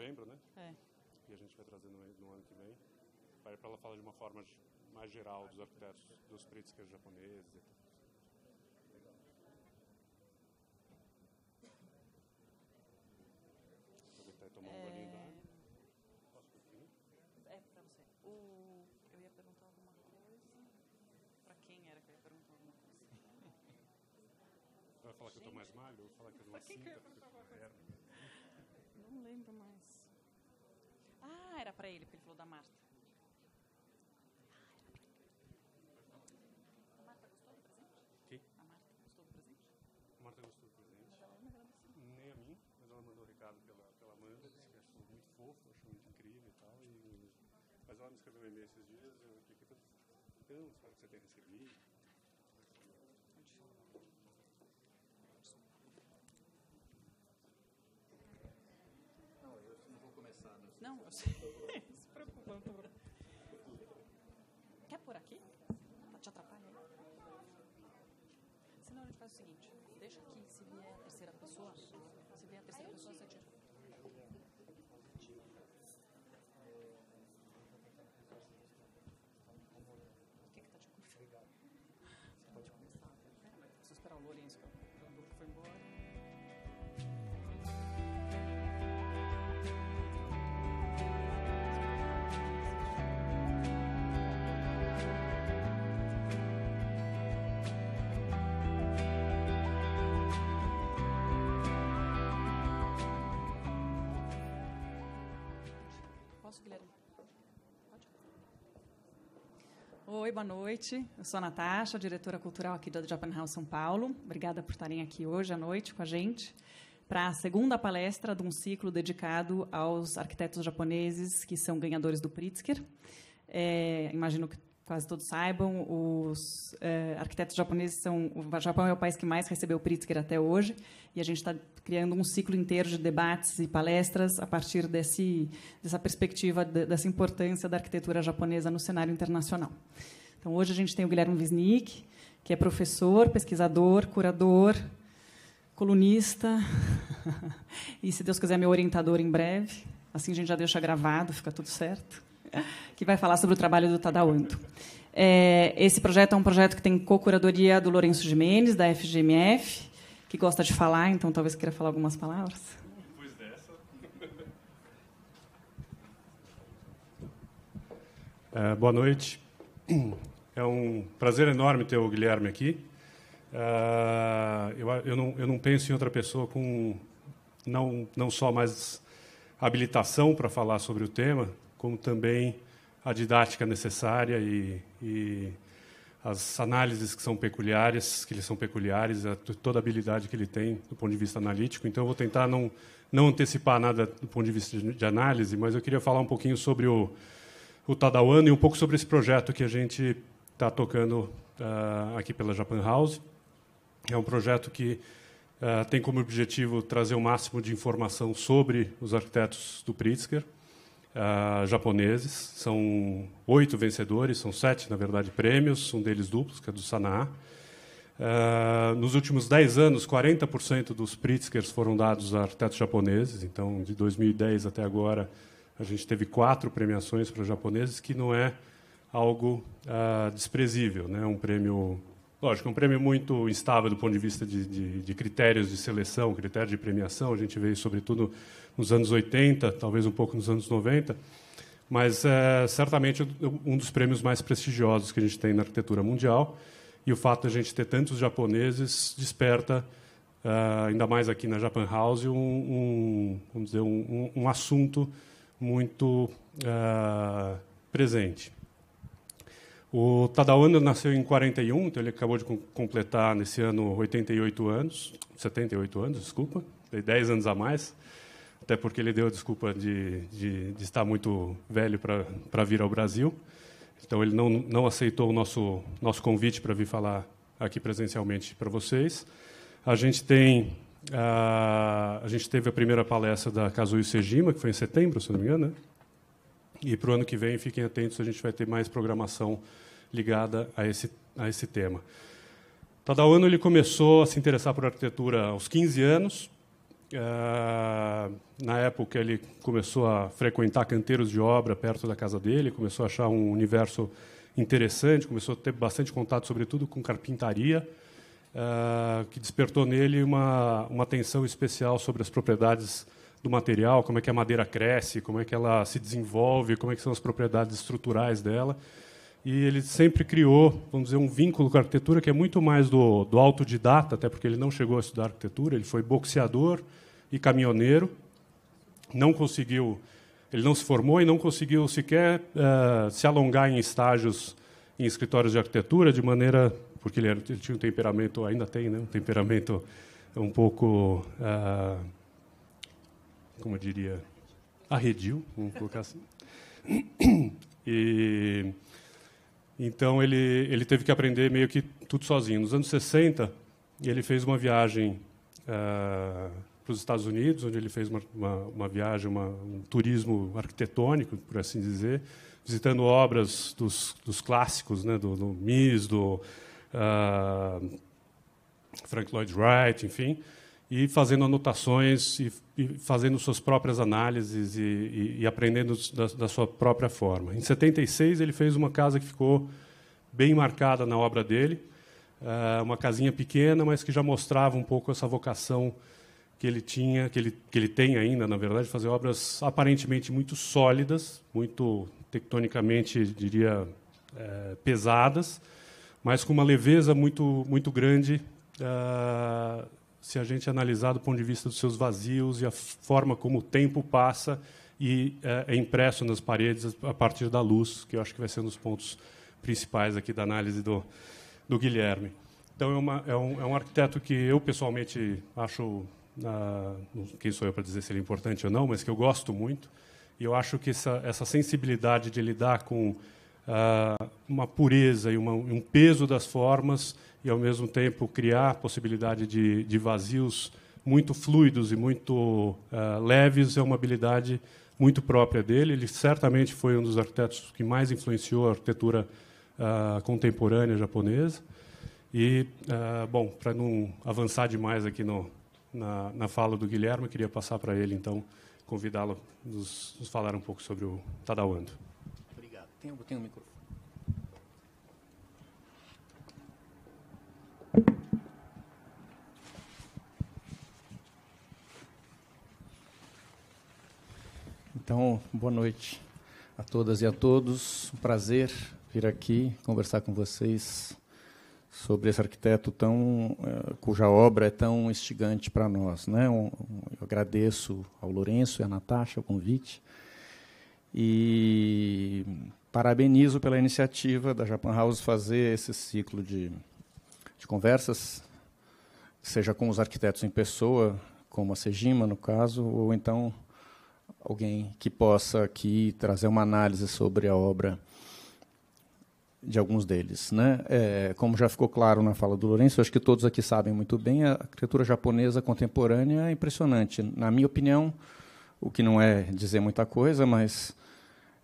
novembro, né? É. E a gente vai trazer no, no ano que vem, para ela falar de uma forma mais geral dos arquitetos, dos Pritzker japoneses e tal. Aproveitar e tomar um golinho d'água. Posso pedir? É para você. O... Eu ia perguntar alguma coisa. Para quem era que eu ia perguntar alguma coisa? Vai falar que eu estou mais magro? Eu vou falar que eu não quem que eu ia sinto, perguntar alguma eu quero. Não lembro mais. Ah, era para ele, porque ele falou da Marta. A Marta gostou do presente? Quem? A Marta gostou do presente? A Marta gostou do presente. Agradeceu. Nem a mim, mas ela mandou um recado pela, pela Amanda, disse que achou muito fofo, achou muito incrível e tal. E, mas ela me escreveu um e-mail esses dias, eu fiquei todo. Então, espero que você tenha recebido. Não, eu sei. Não se preocupa, não tô- Quer por aqui? Tá te atrapalha aí? Senão a gente faz o seguinte: deixa aqui, se vier a terceira pessoa, se vier a terceira pessoa, você tira. Oi, boa noite. Eu sou a Natasha, diretora cultural aqui da Japan House São Paulo. Obrigada por estarem aqui hoje à noite com a gente para a segunda palestra de um ciclo dedicado aos arquitetos japoneses que são ganhadores do Pritzker. É, imagino que quase todos saibam, os é, arquitetos japoneses são. O Japão é o país que mais recebeu o Pritzker até hoje, e a gente está criando um ciclo inteiro de debates e palestras a partir desse, dessa perspectiva, de, dessa importância da arquitetura japonesa no cenário internacional. Então, hoje a gente tem o Guilherme Wisnik, que é professor, pesquisador, curador, colunista, e, se Deus quiser, meu orientador em breve. Assim a gente já deixa gravado, fica tudo certo que vai falar sobre o trabalho do Tadao Ando. É, esse projeto é um projeto que tem co-curadoria do Lourenço Jimenez, da FGMF, que gosta de falar, então talvez queira falar algumas palavras. Depois dessa. É, boa noite. É um prazer enorme ter o Guilherme aqui. É, eu, eu, não, eu não penso em outra pessoa com não, não só mais habilitação para falar sobre o tema, como também a didática necessária e, e as análises que são peculiares, que lhe são peculiares, a, toda a habilidade que ele tem do ponto de vista analítico. Então, eu vou tentar não, não antecipar nada do ponto de vista de, de análise, mas eu queria falar um pouquinho sobre o, o Tadawano e um pouco sobre esse projeto que a gente está tocando uh, aqui pela Japan House. É um projeto que uh, tem como objetivo trazer o máximo de informação sobre os arquitetos do Pritzker, Uh, japoneses. São oito vencedores, são sete, na verdade, prêmios, um deles duplos, que é do Sanaa. Uh, nos últimos dez anos, 40% dos Pritzkers foram dados a arquitetos japoneses. Então, de 2010 até agora, a gente teve quatro premiações para japoneses, que não é algo uh, desprezível. Né? Um prêmio, lógico, um prêmio muito instável do ponto de vista de, de, de critérios de seleção, critérios de premiação. A gente vê, sobretudo, nos anos 80, talvez um pouco nos anos 90, mas é certamente um dos prêmios mais prestigiosos que a gente tem na arquitetura mundial. E o fato de a gente ter tantos japoneses desperta, uh, ainda mais aqui na Japan House, um, um vamos dizer, um, um assunto muito uh, presente. O Tadao Ando nasceu em 41, então ele acabou de completar nesse ano 88 anos, 78 anos, desculpa, 10 anos a mais até porque ele deu a desculpa de, de, de estar muito velho para vir ao Brasil. Então, ele não, não aceitou o nosso, nosso convite para vir falar aqui presencialmente para vocês. A gente tem a, a gente teve a primeira palestra da Kazuyo Sejima, que foi em setembro, se não me engano, né? E para o ano que vem, fiquem atentos, a gente vai ter mais programação ligada a esse, a esse tema. Tadao Ano ele começou a se interessar por arquitetura aos 15 anos, Uh, na época, ele começou a frequentar canteiros de obra perto da casa dele, começou a achar um universo interessante, começou a ter bastante contato, sobretudo, com carpintaria, uh, que despertou nele uma, uma atenção especial sobre as propriedades do material, como é que a madeira cresce, como é que ela se desenvolve, como é que são as propriedades estruturais dela. E ele sempre criou, vamos dizer, um vínculo com a arquitetura que é muito mais do, do autodidata, até porque ele não chegou a estudar arquitetura, ele foi boxeador e caminhoneiro, não conseguiu, ele não se formou e não conseguiu sequer uh, se alongar em estágios em escritórios de arquitetura, de maneira, porque ele, era, ele tinha um temperamento, ainda tem, né, um temperamento um pouco, uh, como diria, arredio, vamos colocar assim. E então ele, ele teve que aprender meio que tudo sozinho. Nos anos 60, ele fez uma viagem uh, para os Estados Unidos, onde ele fez uma, uma, uma viagem, uma, um turismo arquitetônico, por assim dizer, visitando obras dos, dos clássicos, né, do, do Mies, do uh, Frank Lloyd Wright, enfim, e fazendo anotações e, e fazendo suas próprias análises e, e, e aprendendo da, da, sua própria forma. Em 76 ele fez uma casa que ficou bem marcada na obra dele, uh, uma casinha pequena, mas que já mostrava um pouco essa vocação que ele tinha, que ele que ele tem ainda, na verdade, fazer obras aparentemente muito sólidas, muito tectonicamente, diria, é, pesadas, mas com uma leveza muito muito grande. Uh, se a gente analisar do ponto de vista dos seus vazios e a forma como o tempo passa e é, é impresso nas paredes a partir da luz, que eu acho que vai ser um dos pontos principais aqui da análise do, do Guilherme. Então, é, uma, é, um, é um arquiteto que eu, pessoalmente, acho... Uh, quem sou eu para dizer se ele é importante ou não, mas que eu gosto muito. E eu acho que essa, essa sensibilidade de lidar com uma pureza e uma, um peso das formas e, ao mesmo tempo, criar possibilidade de, de vazios muito fluidos e muito uh, leves é uma habilidade muito própria dele. Ele certamente foi um dos arquitetos que mais influenciou a arquitetura uh, contemporânea japonesa. E, uh, bom, para não avançar demais aqui no, na, na fala do Guilherme, eu queria passar para ele, então, convidá-lo a nos, nos, falar um pouco sobre o Tadawando. Obrigado. Tem, tem um microfone. Então, boa noite a todas e a todos. Um prazer vir aqui conversar com vocês sobre esse arquiteto tão uh, cuja obra é tão instigante para nós, né? Eu agradeço ao Lourenço e à Natasha o convite e parabenizo pela iniciativa da Japan House fazer esse ciclo de, de conversas, seja com os arquitetos em pessoa, como a Sejima no caso, ou então alguém que possa aqui trazer uma análise sobre a obra de alguns deles. Né? É, como já ficou claro na fala do Lourenço, acho que todos aqui sabem muito bem, a arquitetura japonesa contemporânea é impressionante. Na minha opinião, o que não é dizer muita coisa, mas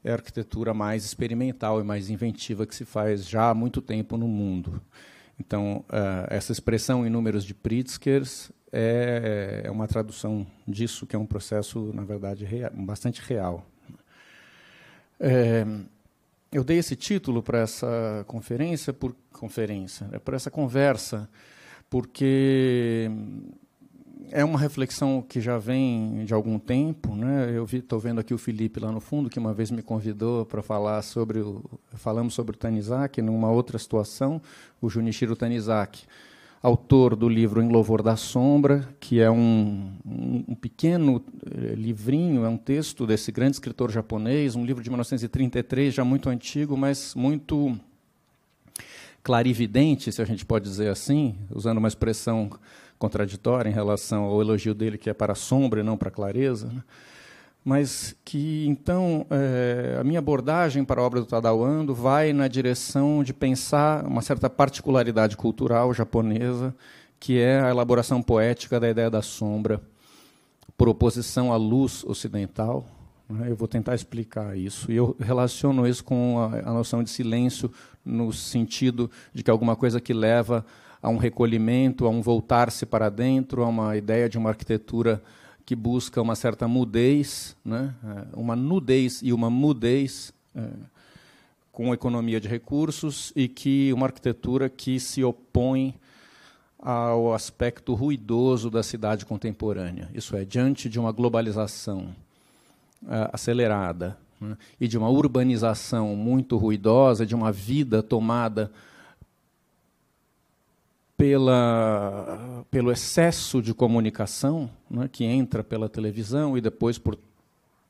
é a arquitetura mais experimental e mais inventiva que se faz já há muito tempo no mundo. Então, uh, essa expressão em números de Pritzkers é, é uma tradução disso, que é um processo, na verdade, bastante real. É, eu dei esse título para essa conferência por conferência, é para essa conversa, porque é uma reflexão que já vem de algum tempo, né? Eu estou vendo aqui o Felipe lá no fundo que uma vez me convidou para falar sobre o falamos sobre o Tanizaki numa outra situação, o Junichiro Tanizaki autor do livro Em Louvor da Sombra, que é um, um, pequeno eh, livrinho, é um texto desse grande escritor japonês, um livro de 1933, já muito antigo, mas muito clarividente, se a gente pode dizer assim, usando uma expressão contraditória em relação ao elogio dele, que é para a sombra e não para a clareza. Né? mas que então é, a minha abordagem para a obra do Tadao Ando vai na direção de pensar uma certa particularidade cultural japonesa, que é a elaboração poética da ideia da sombra, por oposição à luz ocidental. Né? Eu vou tentar explicar isso. E eu relaciono isso com a, a noção de silêncio, no sentido de que alguma coisa que leva a um recolhimento, a um voltar-se para dentro, a uma ideia de uma arquitetura que busca uma certa mudez, né? É, uma nudez e uma mudez é, com economia de recursos e que uma arquitetura que se opõe ao aspecto ruidoso da cidade contemporânea. Isso é, diante de uma globalização uh, acelerada né, e de uma urbanização muito ruidosa, de uma vida tomada pela, pelo excesso de comunicação né, que entra pela televisão e depois por,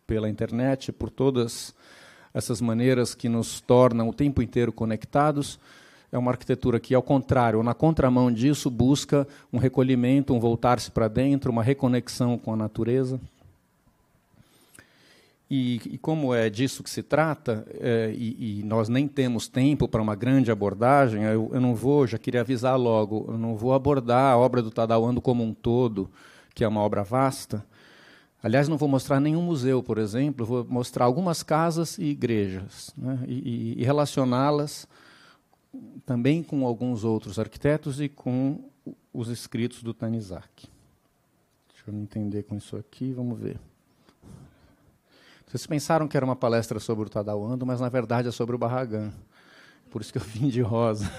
pela internet, por todas essas maneiras que nos tornam o tempo inteiro conectados, é uma arquitetura que, ao contrário, na contramão disso, busca um recolhimento, um voltar-se para dentro, uma reconexão com a natureza. E, e, como é disso que se trata, é, e, e, nós nem temos tempo para uma grande abordagem, eu, eu, não vou, já queria avisar logo, eu não vou abordar a obra do Tadauando como um todo, que é uma obra vasta. Aliás, não vou mostrar nenhum museu, por exemplo, vou mostrar algumas casas e igrejas, né, e, e relacioná-las também com alguns outros arquitetos e com os escritos do Tanizaki. Deixa eu me entender com isso aqui, vamos ver. Vocês pensaram que era uma palestra sobre o Tadao Ando, mas na verdade é sobre o Barragan. Por isso que eu vim de rosa.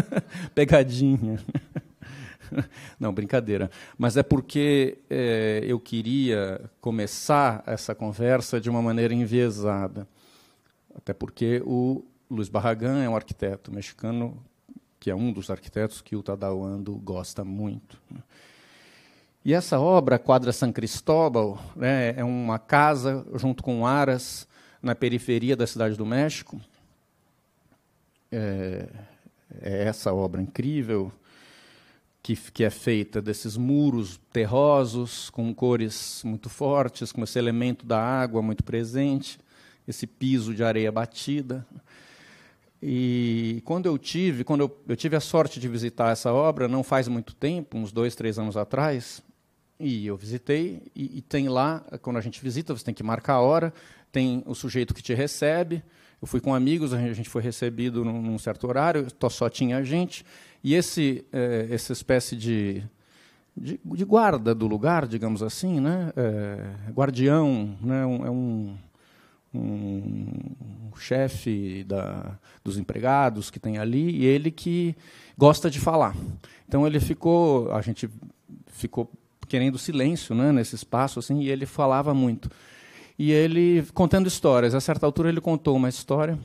Pegadinha. Não, brincadeira. Mas é porque é, eu queria começar essa conversa de uma maneira enviesada. Até porque o Luiz Barragan é um arquiteto mexicano que é um dos arquitetos que o Tadao Ando gosta muito. E essa obra, Quadra San Cristóbal, né, é uma casa junto com Aras, na periferia da cidade do México. É, é essa obra incrível, que, que é feita desses muros terrosos, com cores muito fortes, com esse elemento da água muito presente, esse piso de areia batida. E quando eu tive, quando eu, eu, tive a sorte de visitar essa obra, não faz muito tempo, uns dois, três anos atrás, e eu visitei, e, e, tem lá, quando a gente visita, você tem que marcar a hora, tem o sujeito que te recebe. Eu fui com amigos, a gente foi recebido num, num certo horário, só tinha gente, e esse, é, essa espécie de, de, de, guarda do lugar, digamos assim, né? É, guardião, né? Um, é um, um, um chefe da, dos empregados que tem ali, e ele que gosta de falar. Então ele ficou, a gente ficou querendo silêncio né, nesse espaço, assim, e ele falava muito. E ele contando histórias. A certa altura ele contou uma história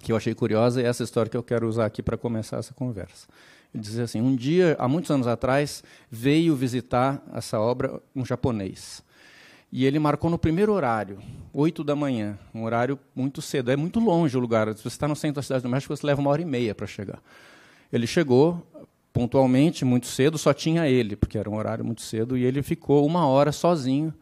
que eu achei curiosa e é essa história que eu quero usar aqui para começar essa conversa. Ele dizia assim: um dia, há muitos anos atrás, veio visitar essa obra um japonês. E ele marcou no primeiro horário, 8 da manhã, um horário muito cedo. É muito longe o lugar. Se você está no centro da cidade do México, você leva uma hora e meia para chegar. Ele chegou, pontualmente, muito cedo, só tinha ele, porque era um horário muito cedo, e ele ficou uma hora sozinho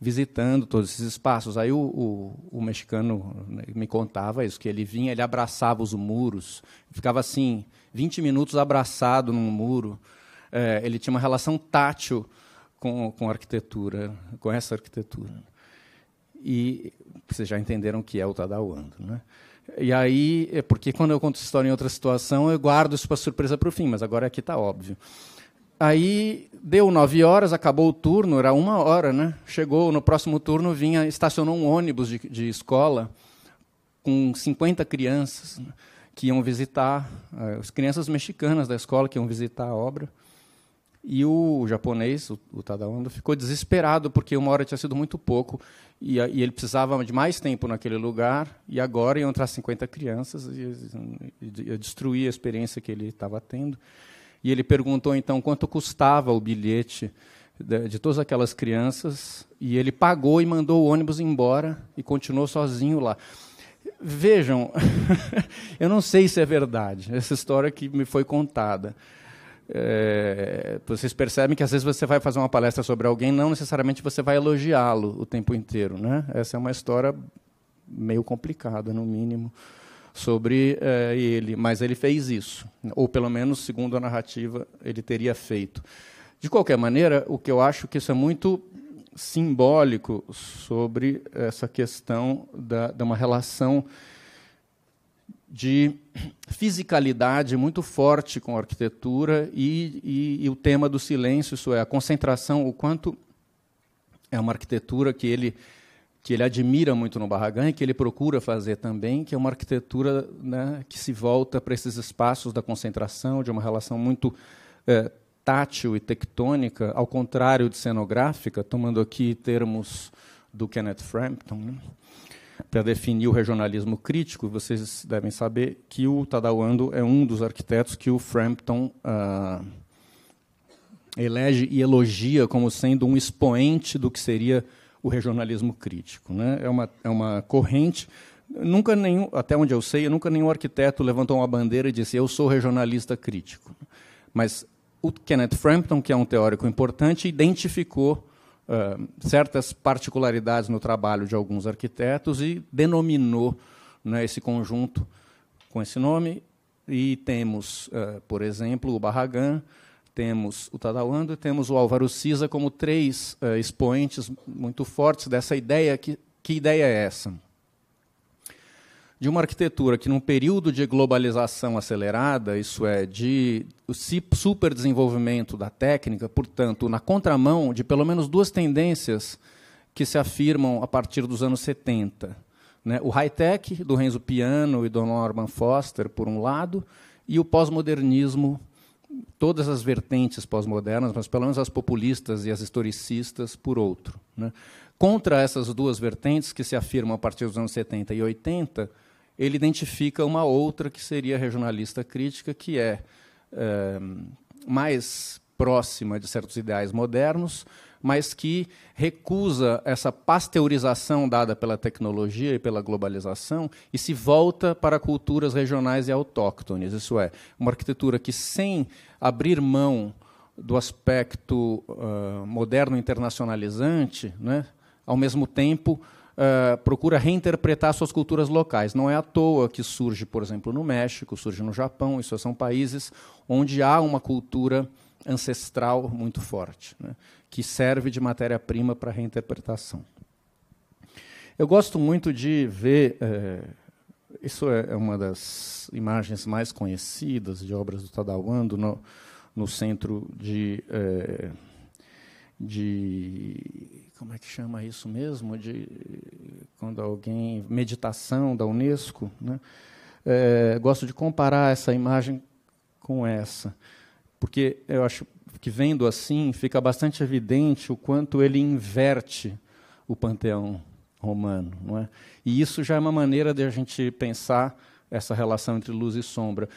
visitando todos esses espaços. Aí o, o, o mexicano né, me contava isso, que ele vinha, ele abraçava os muros, ficava assim, 20 minutos abraçado num muro. É, ele tinha uma relação tátil com, com a arquitetura, com essa arquitetura. E vocês já entenderam o que é o Tadauando, né? E aí, é porque quando eu conto história em outra situação, eu guardo isso para surpresa para o fim, mas agora aqui está óbvio. Aí deu nove horas, acabou o turno, era uma hora, né? Chegou no próximo turno, vinha, estacionou um ônibus de, de escola com 50 crianças né, que iam visitar, eh, as crianças mexicanas da escola que iam visitar a obra. E o japonês, o, o Tadawando, ficou desesperado porque uma hora tinha sido muito pouco e, e, ele precisava de mais tempo naquele lugar e agora iam entrar 50 crianças e, e destruir a experiência que ele estava tendo. E ele perguntou então quanto custava o bilhete de, de todas aquelas crianças e ele pagou e mandou o ônibus embora e continuou sozinho lá. Vejam, eu não sei se é verdade essa história que me foi contada é, vocês percebem que às vezes você vai fazer uma palestra sobre alguém, não necessariamente você vai elogiá-lo o tempo inteiro. Né? Essa é uma história meio complicada, no mínimo, sobre é, ele. Mas ele fez isso, ou pelo menos, segundo a narrativa, ele teria feito. De qualquer maneira, o que eu acho que isso é muito simbólico sobre essa questão da, de uma relação de fisicalidade muito forte com a arquitetura e, e, e, o tema do silêncio, isso é, a concentração, o quanto é uma arquitetura que ele, que ele admira muito no Barragan e que ele procura fazer também, que é uma arquitetura né, que se volta para esses espaços da concentração, de uma relação muito é, tátil e tectônica, ao contrário de cenográfica, tomando aqui termos do Kenneth Frampton. Né? Para definir o regionalismo crítico, vocês devem saber que o Tadao Ando é um dos arquitetos que o Frampton ah, elege e elogia como sendo um expoente do que seria o regionalismo crítico. Né? É, uma, é uma corrente. Nunca nenhum, até onde eu sei, nunca nenhum arquiteto levantou uma bandeira e disse eu sou regionalista crítico. Mas o Kenneth Frampton, que é um teórico importante, identificou certas particularidades no trabalho de alguns arquitetos e denominou né, esse conjunto com esse nome. E temos, uh, por exemplo, o Barragan, temos o Tadauando e temos o Álvaro Siza como três uh, expoentes muito fortes dessa ideia. Que, que ideia é essa? De uma arquitetura que, num período de globalização acelerada, isso é, de superdesenvolvimento da técnica, portanto, na contramão de pelo menos duas tendências que se afirmam a partir dos anos 70. Né? O high-tech, do Renzo Piano e do Norman Foster, por um lado, e o pós-modernismo, todas as vertentes pós-modernas, mas pelo menos as populistas e as historicistas, por outro. Né? Contra essas duas vertentes, que se afirmam a partir dos anos 70 e 80, ele identifica uma outra que seria regionalista crítica, que é, é mais próxima de certos ideais modernos, mas que recusa essa pasteurização dada pela tecnologia e pela globalização e se volta para culturas regionais e autóctones. Isso é, uma arquitetura que, sem abrir mão do aspecto uh, moderno internacionalizante, né, ao mesmo tempo uh, procura reinterpretar suas culturas locais. Não é à toa que surge, por exemplo, no México, surge no Japão, isso são países onde há uma cultura ancestral muito forte, né, que serve de matéria-prima para reinterpretação. Eu gosto muito de ver. Eh, isso é, é uma das imagens mais conhecidas de obras do Tadao Ando no, no centro de, eh, de como é que chama isso mesmo? De quando alguém meditação da UNESCO, né? É, gosto de comparar essa imagem com essa, porque eu acho que vendo assim fica bastante evidente o quanto ele inverte o panteão romano, não é? E isso já é uma maneira de a gente pensar essa relação entre luz e sombra,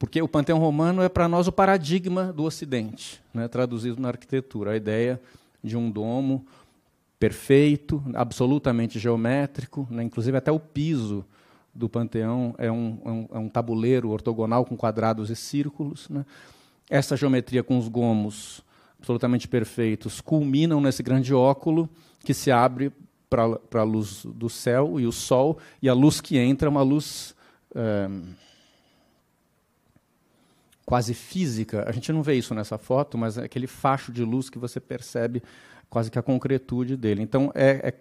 porque o panteão romano é para nós o paradigma do Ocidente, né? traduzido na arquitetura, a ideia de um domo perfeito, absolutamente geométrico, né? inclusive até o piso do panteão é um, é um, é um tabuleiro ortogonal com quadrados e círculos. Né? Essa geometria com os gomos absolutamente perfeitos culminam nesse grande óculo que se abre para a luz do céu e o sol, e a luz que entra é uma luz é, quase física. A gente não vê isso nessa foto, mas é aquele facho de luz que você percebe quase que a concretude dele. Então, é,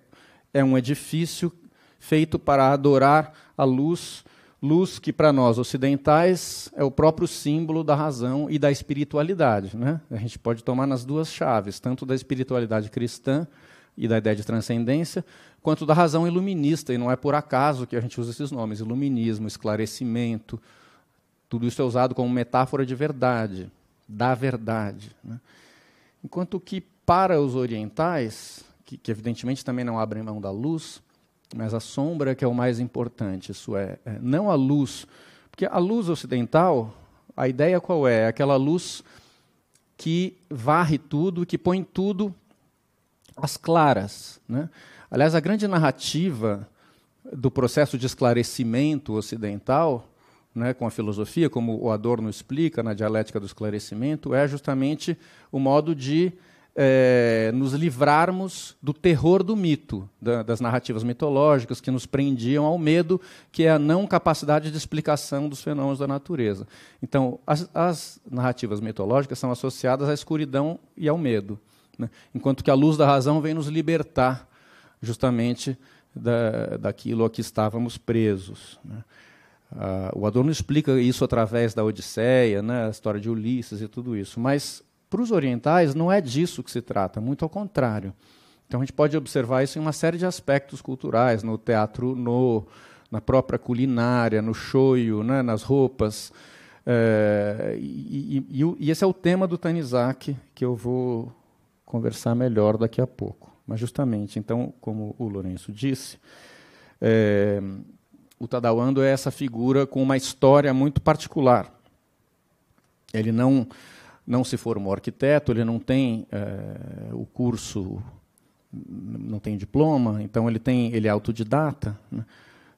é, é um edifício feito para adorar a luz, luz que para nós ocidentais é o próprio símbolo da razão e da espiritualidade. Né? A gente pode tomar nas duas chaves, tanto da espiritualidade cristã e da ideia de transcendência, quanto da razão iluminista, e não é por acaso que a gente usa esses nomes, iluminismo, esclarecimento, tudo isso é usado como metáfora de verdade, da verdade. Né? Enquanto que para os orientais, que, que, evidentemente também não abrem mão da luz, mas a sombra que é o mais importante, isso é, é não a luz, porque a luz ocidental, a ideia qual é? aquela luz que varre tudo, que põe tudo às claras. Né? Aliás, a grande narrativa do processo de esclarecimento ocidental, né, com a filosofia, como o Adorno explica na dialética do esclarecimento, é justamente o modo de é, nos livrarmos do terror do mito, da, das narrativas mitológicas que nos prendiam ao medo, que é a não capacidade de explicação dos fenômenos da natureza. Então, as, as narrativas mitológicas são associadas à escuridão e ao medo, né? enquanto que a luz da razão vem nos libertar justamente da, daquilo a que estávamos presos. Né? Uh, o Adorno explica isso através da Odisseia, né, a história de Ulisses e tudo isso. Mas para os orientais não é disso que se trata, muito ao contrário. Então a gente pode observar isso em uma série de aspectos culturais, no teatro, no, na própria culinária, no shoyu, né, nas roupas. É, e, e, e, esse é o tema do Tanizaki, que eu vou conversar melhor daqui a pouco. Mas justamente, então, como o Lourenço disse, é, o Tadawando é essa figura com uma história muito particular. Ele não não se formou arquiteto, ele não tem é, o curso, não tem diploma, então ele tem ele é autodidata. Né?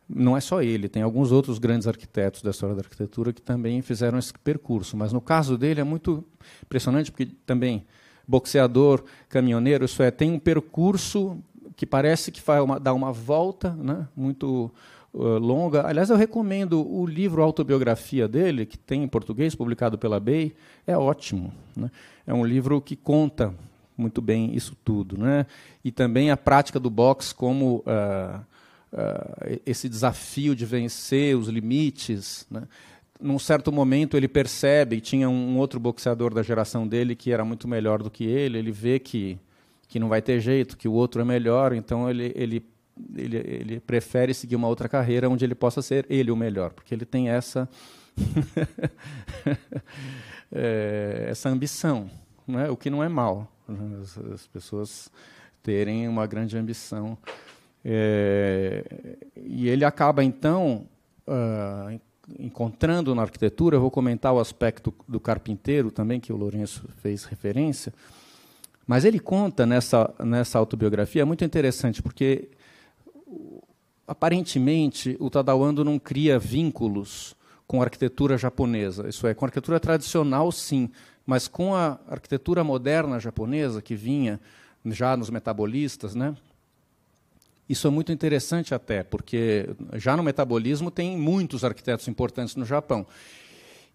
Não é só ele, tem alguns outros grandes arquitetos da história da arquitetura que também fizeram esse percurso. Mas no caso dele é muito impressionante porque também boxeador, caminhoneiro, isso é, tem um percurso que parece que vai uma, dar uma volta, né, muito uh, longa. Aliás, eu recomendo o livro Autobiografia dele, que tem em português, publicado pela BEI, é ótimo. Né? É um livro que conta muito bem isso tudo. Né? E também a prática do boxe como uh, uh, esse desafio de vencer os limites. Né? num certo momento ele percebe, tinha um outro boxeador da geração dele que era muito melhor do que ele, ele vê que, que não vai ter jeito, que o outro é melhor, então ele, ele, ele, ele prefere seguir uma outra carreira onde ele possa ser ele o melhor, porque ele tem essa, é, essa ambição, né? o que não é mal, né? as, as, pessoas terem uma grande ambição. É, e ele acaba, então, uh, encontrando na arquitetura, eu vou comentar o aspecto do carpinteiro também, que o Lourenço fez referência, mas ele conta nessa, nessa autobiografia, é muito interessante, porque aparentemente o Tadawando não cria vínculos com a arquitetura japonesa, isso é, com a arquitetura tradicional sim, mas com a arquitetura moderna japonesa, que vinha já nos metabolistas, né? Isso é muito interessante até, porque já no metabolismo tem muitos arquitetos importantes no Japão.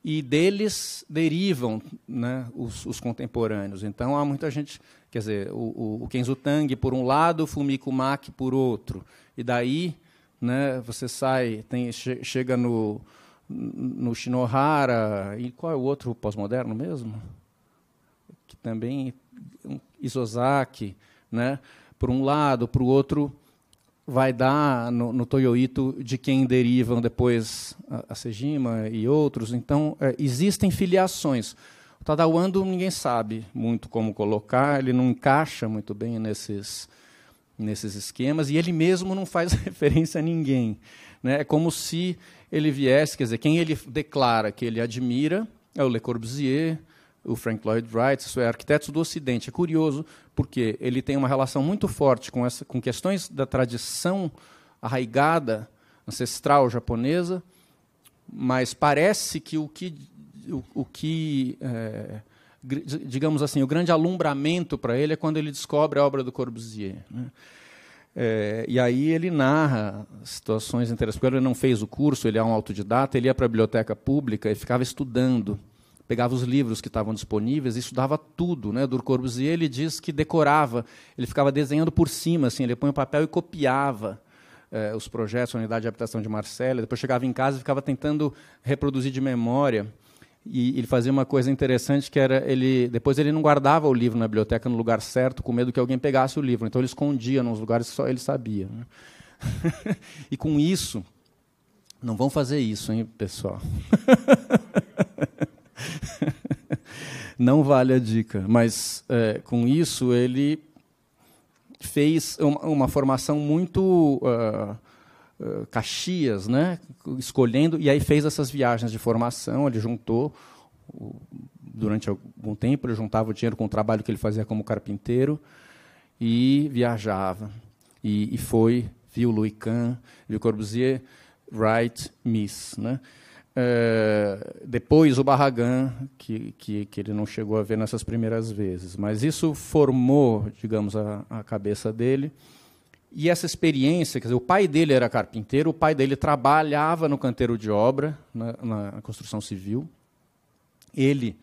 E deles derivam né, os, os, contemporâneos. Então há muita gente, quer dizer, o, o, o Kenzo Tang por um lado, o Fumiko Maki por outro. E daí né, você sai, tem, che, chega no, no Shinohara, e qual é o outro pós-moderno mesmo? Que também, Isozaki, né, por um lado, para o outro vai dar no, no Toyoito de quem derivam depois a, a Sejima e outros. Então, é, existem filiações. O Tadawando ninguém sabe muito como colocar, ele não encaixa muito bem nesses, nesses esquemas, e ele mesmo não faz referência a ninguém. Né? É como se ele viesse, quer dizer, quem ele declara que ele admira é o Le Corbusier, o Frank Lloyd Wright, isso é arquitetos do Ocidente. É curioso porque ele tem uma relação muito forte com, essa, com questões da tradição arraigada, ancestral japonesa, mas parece que o que, o, o que é, digamos assim, o grande alumbramento para ele é quando ele descobre a obra do Corbusier. Né? É, e aí ele narra situações interessantes. Porque ele não fez o curso, ele é um autodidata, ele ia para a biblioteca pública e ficava estudando pegava os livros que estavam disponíveis e estudava tudo, né? Do Corbusier ele diz que decorava, ele ficava desenhando por cima, assim, ele põe o papel e copiava eh, os projetos, a unidade de habitação de Marcela. Depois chegava em casa e ficava tentando reproduzir de memória. E ele fazia uma coisa interessante que era ele depois ele não guardava o livro na biblioteca no lugar certo, com medo que alguém pegasse o livro. Então ele escondia nos lugares que só ele sabia. Né? e com isso, não vão fazer isso, hein, pessoal? não vale a dica. Mas, é, com isso, ele fez uma, uma formação muito uh, uh, Caxias, né? escolhendo, e aí fez essas viagens de formação. Ele juntou, durante algum tempo, ele juntava o dinheiro com o trabalho que ele fazia como carpinteiro e viajava. E, e foi, viu Louis Kahn, viu Corbusier, Wright, Miss. Né? É, depois o Barragan, que, que, que, ele não chegou a ver nessas primeiras vezes. Mas isso formou, digamos, a, a cabeça dele. E essa experiência, quer dizer, o pai dele era carpinteiro, o pai dele trabalhava no canteiro de obra, na, na construção civil. Ele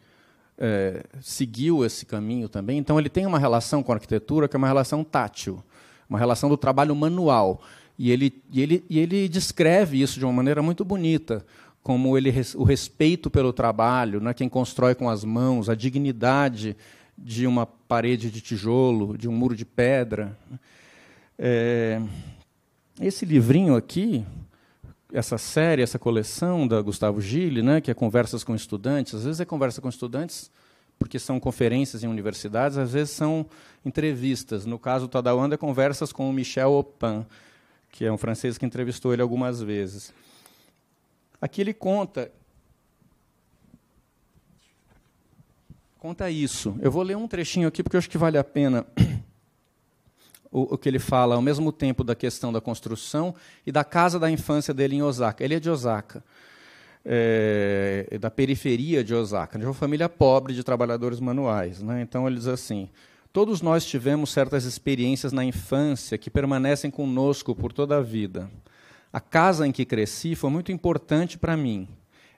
é, seguiu esse caminho também. Então, ele tem uma relação com a arquitetura que é uma relação tátil, uma relação do trabalho manual. E ele, e, ele, e ele descreve isso de uma maneira muito bonita, como ele, o respeito pelo trabalho, né, quem constrói com as mãos, a dignidade de uma parede de tijolo, de um muro de pedra. É, esse livrinho aqui, essa série, essa coleção da Gustavo Gille, né, que é Conversas com Estudantes, às vezes é conversa com estudantes porque são conferências em universidades, às vezes são entrevistas. No caso do Tadawanda, é conversas com o Michel Opin, que é um francês que entrevistou ele algumas vezes. Aqui ele conta conta isso. Eu vou ler um trechinho aqui porque eu acho que vale a pena o, o, que ele fala ao mesmo tempo da questão da construção e da casa da infância dele em Osaka. Ele é de Osaka é, da periferia de Osaka, de uma família pobre de trabalhadores manuais. Né? Então ele diz assim: todos nós tivemos certas experiências na infância que permanecem conosco por toda a vida. A casa em que cresci foi muito importante para mim.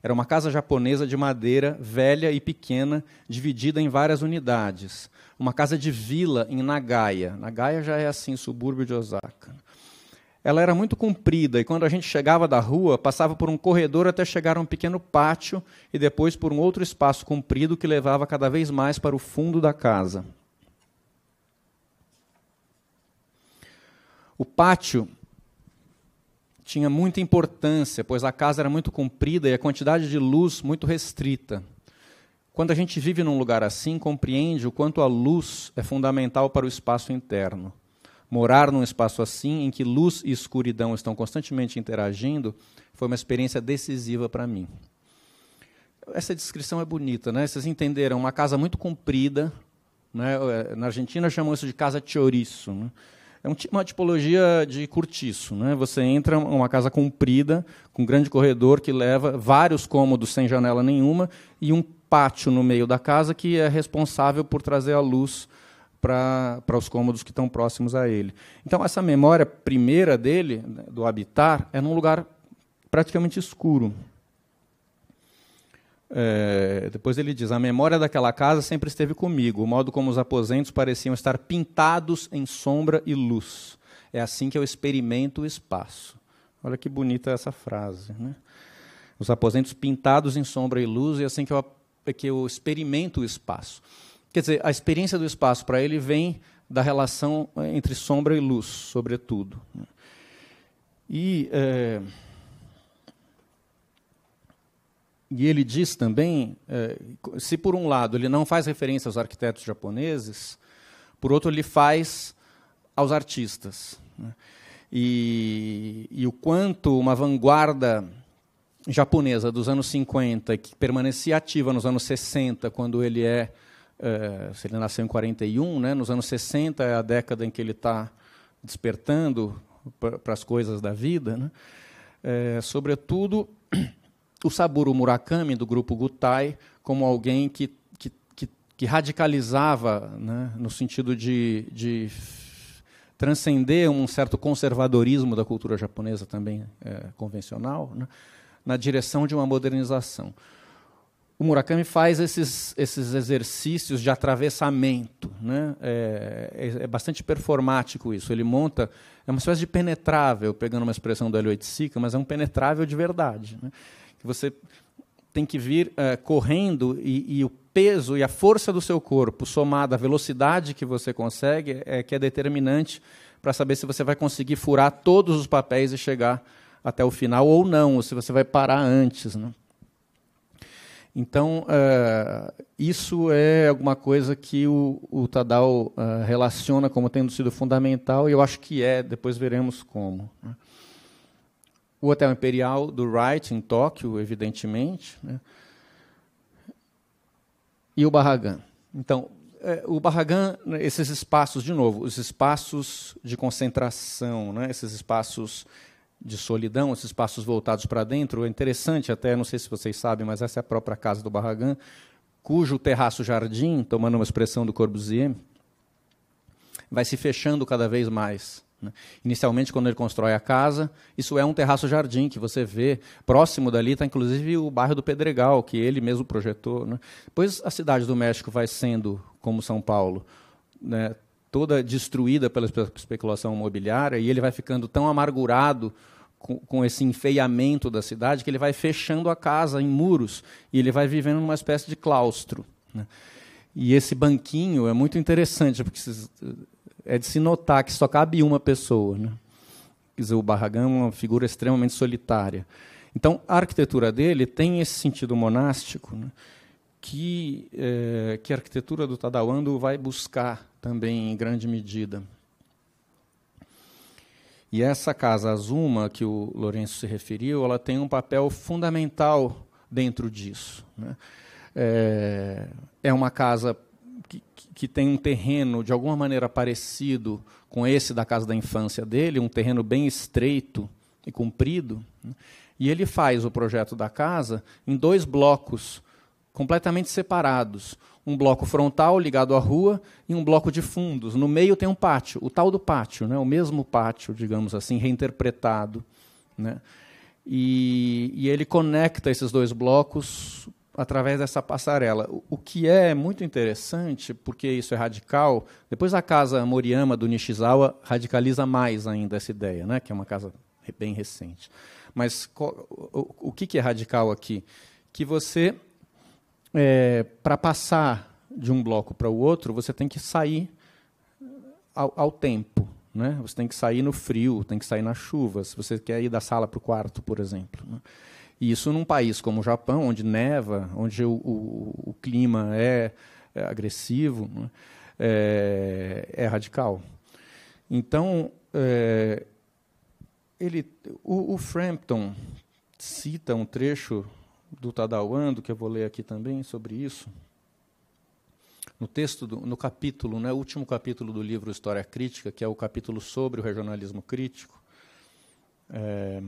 Era uma casa japonesa de madeira, velha e pequena, dividida em várias unidades. Uma casa de vila em Nagaya. Nagaya já é assim, subúrbio de Osaka ela era muito comprida e quando a gente chegava da rua, passava por um corredor até chegar a um pequeno pátio e depois por um outro espaço comprido que levava cada vez mais para o fundo da casa. O pátio tinha muita importância, pois a casa era muito comprida e a quantidade de luz muito restrita. Quando a gente vive num lugar assim, compreende o quanto a luz é fundamental para o espaço interno. Morar num espaço assim, em que luz e escuridão estão constantemente interagindo, foi uma experiência decisiva para mim. Essa descrição é bonita, né? Vocês entenderam? Uma casa muito comprida, né? Na Argentina chamam isso de casa chouriço. Né? É uma tipologia de cortiço. Né? Você entra uma casa comprida, com um grande corredor que leva vários cômodos sem janela nenhuma e um pátio no meio da casa que é responsável por trazer a luz para os cômodos que estão próximos a ele. Então, essa memória primeira dele, né, do habitar, é num lugar praticamente escuro. É, depois ele diz: a memória daquela casa sempre esteve comigo, o modo como os aposentos pareciam estar pintados em sombra e luz. É assim que eu experimento o espaço. Olha que bonita essa frase. Né? Os aposentos pintados em sombra e luz, é assim que eu, que eu experimento o espaço. Quer dizer, a experiência do espaço para ele vem da relação eh, entre sombra e luz, sobretudo. E, é, e ele diz também, é, se por um lado ele não faz referência aos arquitetos japoneses, por outro ele faz aos artistas. Né? E, e o quanto uma vanguarda japonesa dos anos 50, que permanecia ativa nos anos 60, quando ele é é, se ele nasceu em 41, né, nos anos 60 é a década em que ele está despertando para as coisas da vida. Né? É, sobretudo, o Saburo Murakami, do grupo Gutai, como alguém que, que, que, que radicalizava, né, no sentido de, de transcender um certo conservadorismo da cultura japonesa também é, convencional, né, na direção de uma modernização o Murakami faz esses, esses exercícios de atravessamento. Né? É, é, é, bastante performático isso. Ele monta. É uma espécie de penetrável, pegando uma expressão do Elliot Sica, mas é um penetrável de verdade. Né? Que você tem que vir é, correndo e, e, o peso e a força do seu corpo, somada à velocidade que você consegue, é que é determinante para saber se você vai conseguir furar todos os papéis e chegar até o final ou não, ou se você vai parar antes. Né? Então, uh, isso é alguma coisa que o, o Tadao uh, relaciona como tendo sido fundamental, e eu acho que é, depois veremos como. Né? O Hotel Imperial do Wright, em Tóquio, evidentemente, né? e o Barragan. Então, é, o Barragan, né, esses espaços, de novo, os espaços de concentração, né? esses espaços de solidão, esses espaços voltados para dentro. É interessante, até não sei se vocês sabem, mas essa é a própria casa do Barragan, cujo terraço-jardim, tomando uma expressão do Corbusier, vai se fechando cada vez mais. Né? Inicialmente, quando ele constrói a casa, isso é um terraço-jardim que você vê. Próximo dali está, inclusive, o bairro do Pedregal, que ele mesmo projetou. Né? Depois, a cidade do México vai sendo como São Paulo, né? toda destruída pela especulação imobiliária, e ele vai ficando tão amargurado com, com, esse enfeiamento da cidade que ele vai fechando a casa em muros e ele vai vivendo numa espécie de claustro. Né? E esse banquinho é muito interessante, porque é de se notar que só cabe uma pessoa. Né? Quer dizer, o Barragão é uma figura extremamente solitária. Então, a arquitetura dele tem esse sentido monástico, né? que, é, que a arquitetura do Tadawando vai buscar também em grande medida. E essa casa Azuma, que o Lourenço se referiu, ela tem um papel fundamental dentro disso. Né? É, é uma casa que, que tem um terreno de alguma maneira parecido com esse da casa da infância dele, um terreno bem estreito e comprido. Né? E ele faz o projeto da casa em dois blocos completamente separados. Um bloco frontal ligado à rua e um bloco de fundos. No meio tem um pátio, o tal do pátio, né? o mesmo pátio, digamos assim, reinterpretado. Né? E, e ele conecta esses dois blocos através dessa passarela. O, o, que é muito interessante, porque isso é radical, depois a casa Moriyama do Nishizawa radicaliza mais ainda essa ideia, né? que é uma casa bem recente. Mas o, o que, que é radical aqui? Que você é, para passar de um bloco para o outro, você tem que sair ao, ao, tempo. Né? Você tem que sair no frio, tem que sair na chuva, se você quer ir da sala para o quarto, por exemplo. Né? E isso num país como o Japão, onde neva, onde o, o, o clima é, é agressivo, né? é, é, radical. Então, é, ele, o, o Frampton cita um trecho do Tadawando, que eu vou ler aqui também sobre isso. No texto, do, no capítulo, né, último capítulo do livro História Crítica, que é o capítulo sobre o regionalismo crítico, é,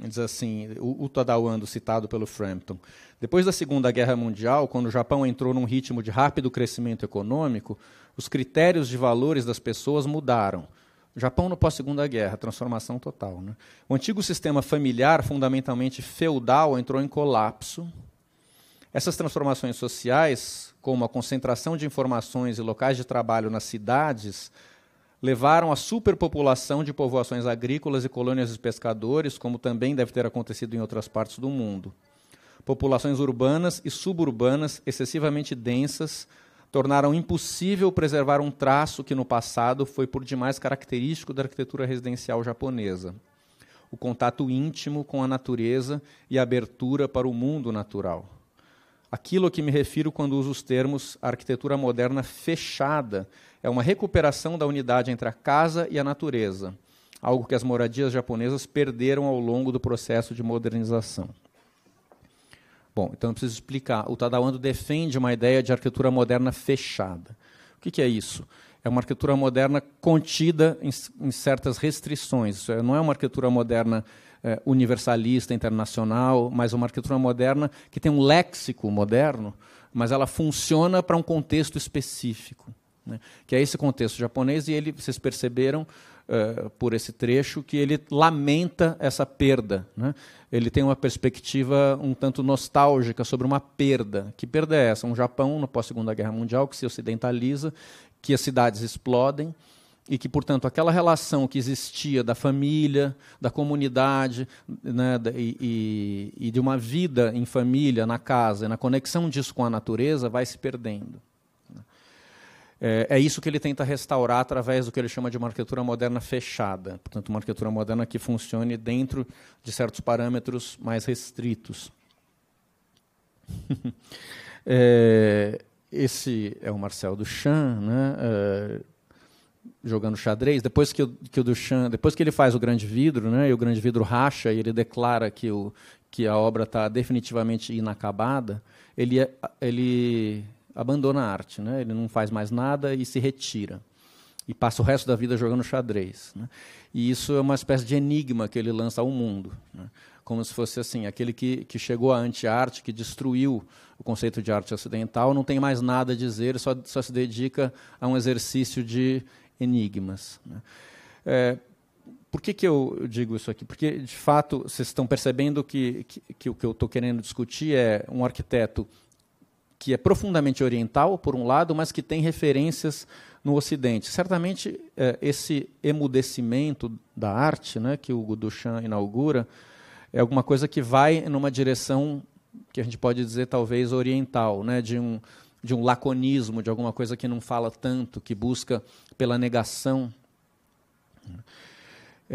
diz assim, o, o Tadawando citado pelo Frampton, depois da Segunda Guerra Mundial, quando o Japão entrou num ritmo de rápido crescimento econômico, os critérios de valores das pessoas mudaram Japão no pós-segunda guerra, transformação total. Né? O antigo sistema familiar, fundamentalmente feudal, entrou em colapso. Essas transformações sociais, como a concentração de informações e locais de trabalho nas cidades, levaram à superpopulação de povoações agrícolas e colônias de pescadores, como também deve ter acontecido em outras partes do mundo. Populações urbanas e suburbanas excessivamente densas tornaram impossível preservar um traço que no passado foi por demais característico da arquitetura residencial japonesa: o contato íntimo com a natureza e a abertura para o mundo natural. Aquilo a que me refiro quando uso os termos arquitetura moderna fechada é uma recuperação da unidade entre a casa e a natureza, algo que as moradias japonesas perderam ao longo do processo de modernização. Bom, então eu preciso explicar. O Tadawando defende uma ideia de arquitetura moderna fechada. O que, que é isso? É uma arquitetura moderna contida em, em certas restrições. Isso não é uma arquitetura moderna é, universalista, internacional, mas uma arquitetura moderna que tem um léxico moderno, mas ela funciona para um contexto específico. Né? Que é esse contexto japonês, e ele, vocês perceberam, uh, por esse trecho que ele lamenta essa perda. Né? Ele tem uma perspectiva um tanto nostálgica sobre uma perda. Que perda é essa? Um Japão, no pós-Segunda Guerra Mundial, que se ocidentaliza, que as cidades explodem, e que, portanto, aquela relação que existia da família, da comunidade né, e, e, e, de uma vida em família, na casa, na conexão disso com a natureza, vai se perdendo. É, é, isso que ele tenta restaurar através do que ele chama de uma arquitetura moderna fechada, portanto, uma arquitetura moderna que funcione dentro de certos parâmetros mais restritos. é, esse é o Marcel Duchamp, né, é, jogando xadrez. Depois que, o, que o Duchamp, depois que ele faz o grande vidro, né, e o grande vidro racha e ele declara que, o, que a obra está definitivamente inacabada, ele, é, ele abandona a arte, né? ele não faz mais nada e se retira. E passa o resto da vida jogando xadrez. Né? E isso é uma espécie de enigma que ele lança ao mundo. Né? Como se fosse assim, aquele que, que chegou à anti-arte, que destruiu o conceito de arte ocidental, não tem mais nada a dizer, só, só se dedica a um exercício de enigmas. Né? É, por que, que eu digo isso aqui? Porque, de fato, vocês estão percebendo que, que, que o que eu estou querendo discutir é um arquiteto que é profundamente oriental, por um lado, mas que tem referências no Ocidente. Certamente, é, esse emudecimento da arte né, que o Duchamp inaugura é alguma coisa que vai numa direção que a gente pode dizer talvez oriental, né, de um de um laconismo, de alguma coisa que não fala tanto, que busca pela negação.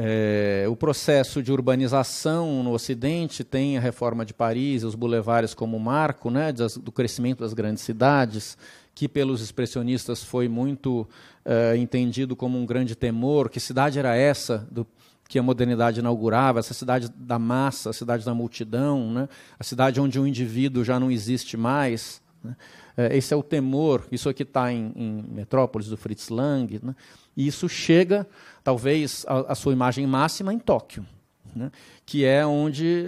É, o processo de urbanização no Ocidente tem a reforma de Paris, os bulevares como marco né, do crescimento das grandes cidades, que pelos expressionistas foi muito é, entendido como um grande temor. Que cidade era essa do, que a modernidade inaugurava? Essa cidade da massa, a cidade da multidão, né, a cidade onde o indivíduo já não existe mais. Né. É, esse é o temor, isso aqui está em, em Metrópolis, do Fritz Lang. Né, e isso chega talvez a sua imagem máxima em Tóquio, né? que é onde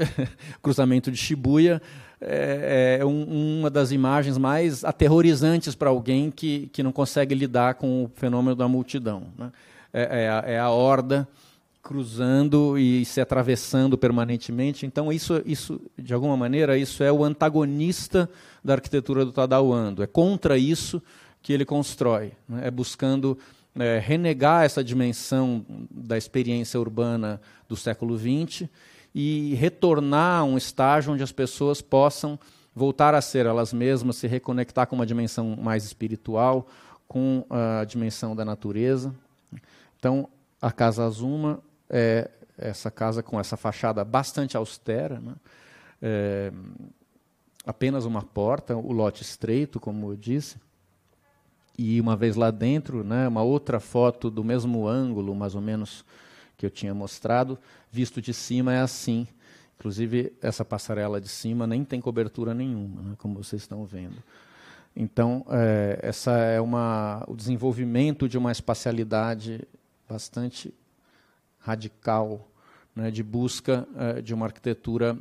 o cruzamento de Shibuya é, é um, uma das imagens mais aterrorizantes para alguém que, que não consegue lidar com o fenômeno da multidão. Né? É, é, a, é, a, horda cruzando e se atravessando permanentemente. Então, isso, isso, de alguma maneira, isso é o antagonista da arquitetura do Tadao Ando. É contra isso que ele constrói. Né? É buscando é, renegar essa dimensão da experiência urbana do século XX e retornar a um estágio onde as pessoas possam voltar a ser elas mesmas, se reconectar com uma dimensão mais espiritual, com a dimensão da natureza. Então, a Casa Azuma é essa casa com essa fachada bastante austera, né? é, apenas uma porta, o lote estreito, como eu disse, e uma vez lá dentro, né, uma outra foto do mesmo ângulo, mais ou menos, que eu tinha mostrado, visto de cima é assim. Inclusive, essa passarela de cima nem tem cobertura nenhuma, né, como vocês estão vendo. Então, é, essa é uma, o desenvolvimento de uma espacialidade bastante radical, né, de busca é, de uma arquitetura,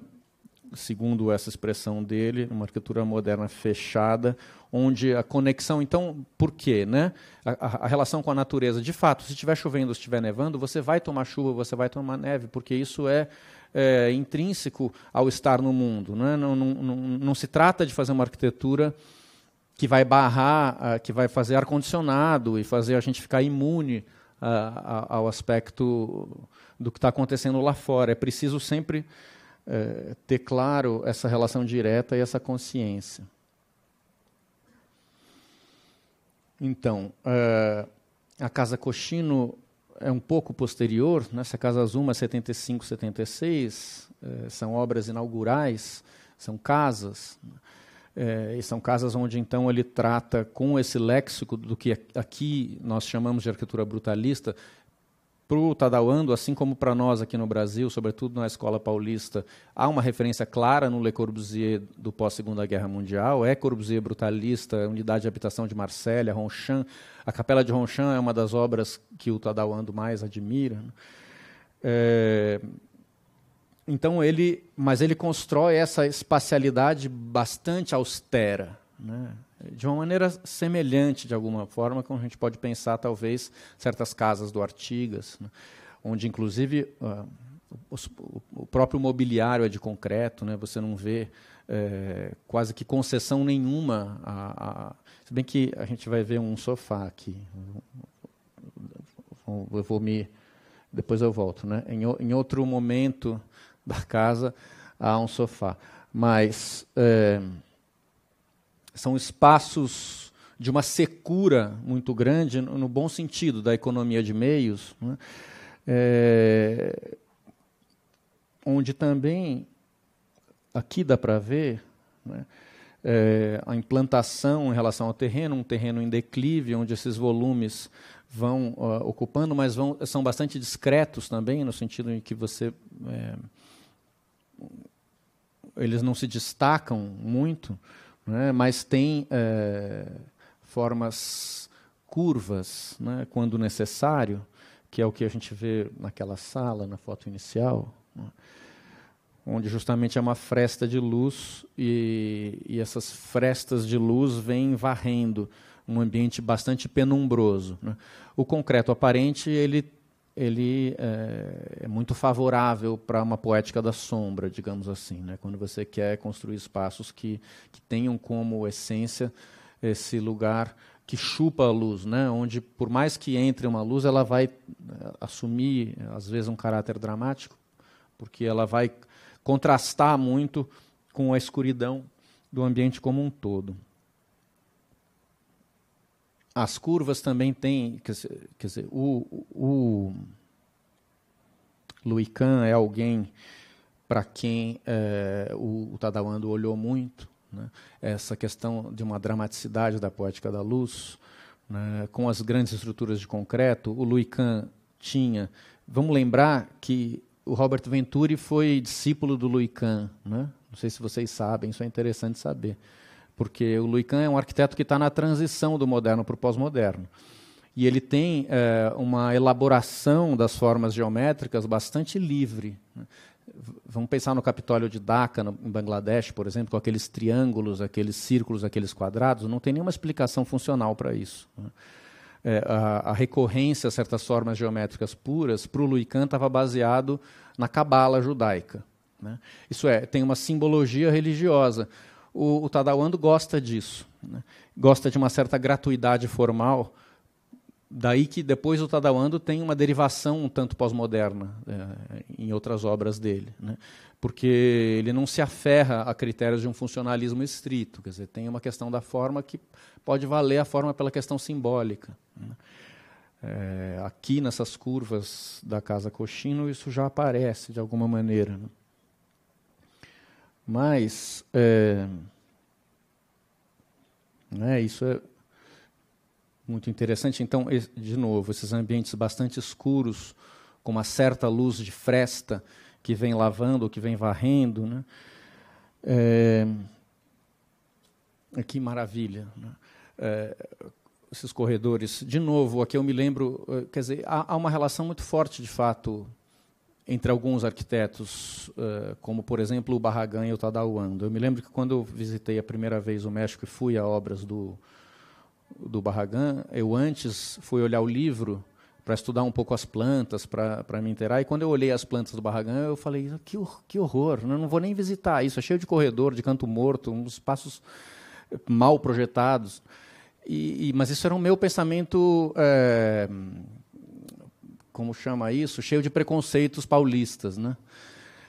segundo essa expressão dele, uma arquitetura moderna fechada, onde a conexão. Então, por quê? Né? A, a, relação com a natureza. De fato, se estiver chovendo, se estiver nevando, você vai tomar chuva, você vai tomar neve, porque isso é, é intrínseco ao estar no mundo. Né? Não, não, não, não, se trata de fazer uma arquitetura que vai barrar, que vai fazer ar-condicionado e fazer a gente ficar imune ao aspecto do que está acontecendo lá fora. É preciso sempre é, ter claro essa relação direta e essa consciência. Então, uh, a Casa Cochino é um pouco posterior, né? essa Casa Zuma 75, 76, uh, são obras inaugurais, são casas, uh, e são casas onde então ele trata com esse léxico do que aqui nós chamamos de arquitetura brutalista, para o Tadauando, assim como para nós aqui no Brasil, sobretudo na escola paulista, há uma referência clara no Le Corbusier do pós-Segunda Guerra Mundial. É Corbusier brutalista, unidade de habitação de Marsella, Ronchamp. A Capela de Ronchamp é uma das obras que o Tadauando mais admira. Né? É, então ele, mas ele constrói essa espacialidade bastante austera, né? de uma maneira semelhante, de alguma forma, como a gente pode pensar, talvez, certas casas do Artigas, né? onde, inclusive, uh, o, o, próprio mobiliário é de concreto, né? você não vê é, quase que concessão nenhuma. A, a, se bem que a gente vai ver um sofá aqui. Eu vou me. Depois eu volto. Né? Em, em outro momento da casa há um sofá. Mas. É, são espaços de uma secura muito grande, no, bom sentido da economia de meios, né? é, onde também, aqui dá para ver, né? é, a implantação em relação ao terreno, um terreno em declive, onde esses volumes vão uh, ocupando, mas vão, são bastante discretos também, no sentido em que você. Eles não se destacam muito, né, mas tem é, formas curvas, né, quando necessário, que é o que a gente vê naquela sala, na foto inicial, né, onde justamente é uma fresta de luz e, e, essas frestas de luz vêm varrendo um ambiente bastante penumbroso. Né. O concreto aparente ele ele é, é muito favorável para uma poética da sombra, digamos assim, né? quando você quer construir espaços que, que tenham como essência esse lugar que chupa a luz, né? onde, por mais que entre uma luz, ela vai eh, assumir, às vezes, um caráter dramático, porque ela vai contrastar muito com a escuridão do ambiente como um todo. As curvas também têm. Quer dizer, quer dizer o, o Louis Kahn é alguém para quem é, o, o Tadawando olhou muito. Né? Essa questão de uma dramaticidade da poética da luz, né? com as grandes estruturas de concreto. O Louis Kahn tinha. Vamos lembrar que o Robert Venturi foi discípulo do Louis Kahn. Né? Não sei se vocês sabem, isso é interessante saber porque o Louis é um arquiteto que está na transição do moderno para o pós-moderno. E ele tem é, uma elaboração das formas geométricas bastante livre. Né? Vamos pensar no Capitólio de Dhaka, no, em Bangladesh, por exemplo, com aqueles triângulos, aqueles círculos, aqueles quadrados, não tem nenhuma explicação funcional para isso. Né? É, a, a, recorrência a certas formas geométricas puras, para o Louis estava baseado na cabala judaica. Né? Isso é, tem uma simbologia religiosa o, o Tadawando gosta disso. Né? Gosta de uma certa gratuidade formal. Daí que depois o Tadawando tem uma derivação um tanto pós-moderna é, em outras obras dele. Né? Porque ele não se aferra a critérios de um funcionalismo estrito. Quer dizer, tem uma questão da forma que pode valer a forma pela questão simbólica. Né? É, aqui nessas curvas da Casa Cochino isso já aparece de alguma maneira. Né? Mas, é, né, isso é muito interessante. Então, de novo, esses ambientes bastante escuros, com uma certa luz de fresta que vem lavando, que vem varrendo. Né? É, que maravilha. Né? É, esses corredores. De novo, aqui eu me lembro, é, quer dizer, há, há uma relação muito forte, de fato, entre alguns arquitetos, uh, como por exemplo o Barragan e o Tadauando. Eu me lembro que quando eu visitei a primeira vez o México e fui a obras do, do Barragan, eu antes fui olhar o livro para estudar um pouco as plantas, para me inteirar, e quando eu olhei as plantas do Barragan, eu falei, que, que horror, eu não vou nem visitar isso, é cheio de corredor, de canto morto, uns espaços mal projetados. E, e, mas isso era o meu pensamento... É, como chama isso, cheio de preconceitos paulistas, né?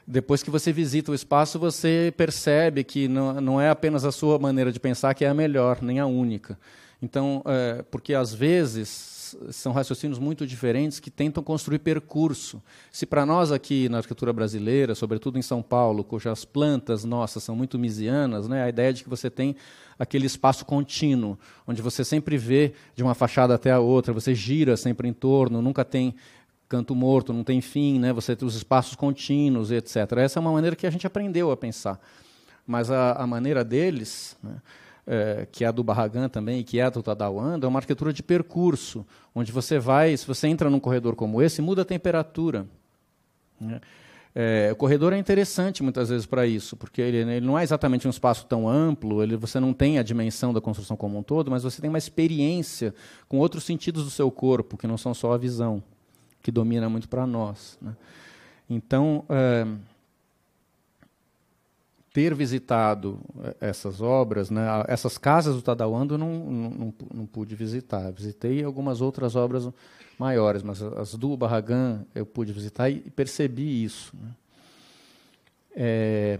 Depois que você visita o espaço, você percebe que não, não é apenas a sua maneira de pensar que é a melhor, nem a única. Então, é, porque às vezes são raciocínios muito diferentes que tentam construir percurso. Se para nós aqui na arquitetura brasileira, sobretudo em São Paulo, cujas plantas nossas são muito misianas, né, a ideia de que você tem aquele espaço contínuo, onde você sempre vê de uma fachada até a outra, você gira sempre em torno, nunca tem canto morto, não tem fim, né? você tem os espaços contínuos, etc. Essa é uma maneira que a gente aprendeu a pensar. Mas a, a maneira deles, né? É, que é a do Barragan também, que é a do Tadawanda, é uma arquitetura de percurso, onde você vai, se você entra num corredor como esse, muda a temperatura. Né? É, o corredor é interessante muitas vezes para isso, porque ele, ele, não é exatamente um espaço tão amplo, ele, você não tem a dimensão da construção como um todo, mas você tem uma experiência com outros sentidos do seu corpo, que não são só a visão que domina muito para nós. Né? Então, é, ter visitado é, essas obras, né, essas casas do Tadawando, não, não, não, pude visitar. Visitei algumas outras obras maiores, mas as do Barragan eu pude visitar e percebi isso. Né? É,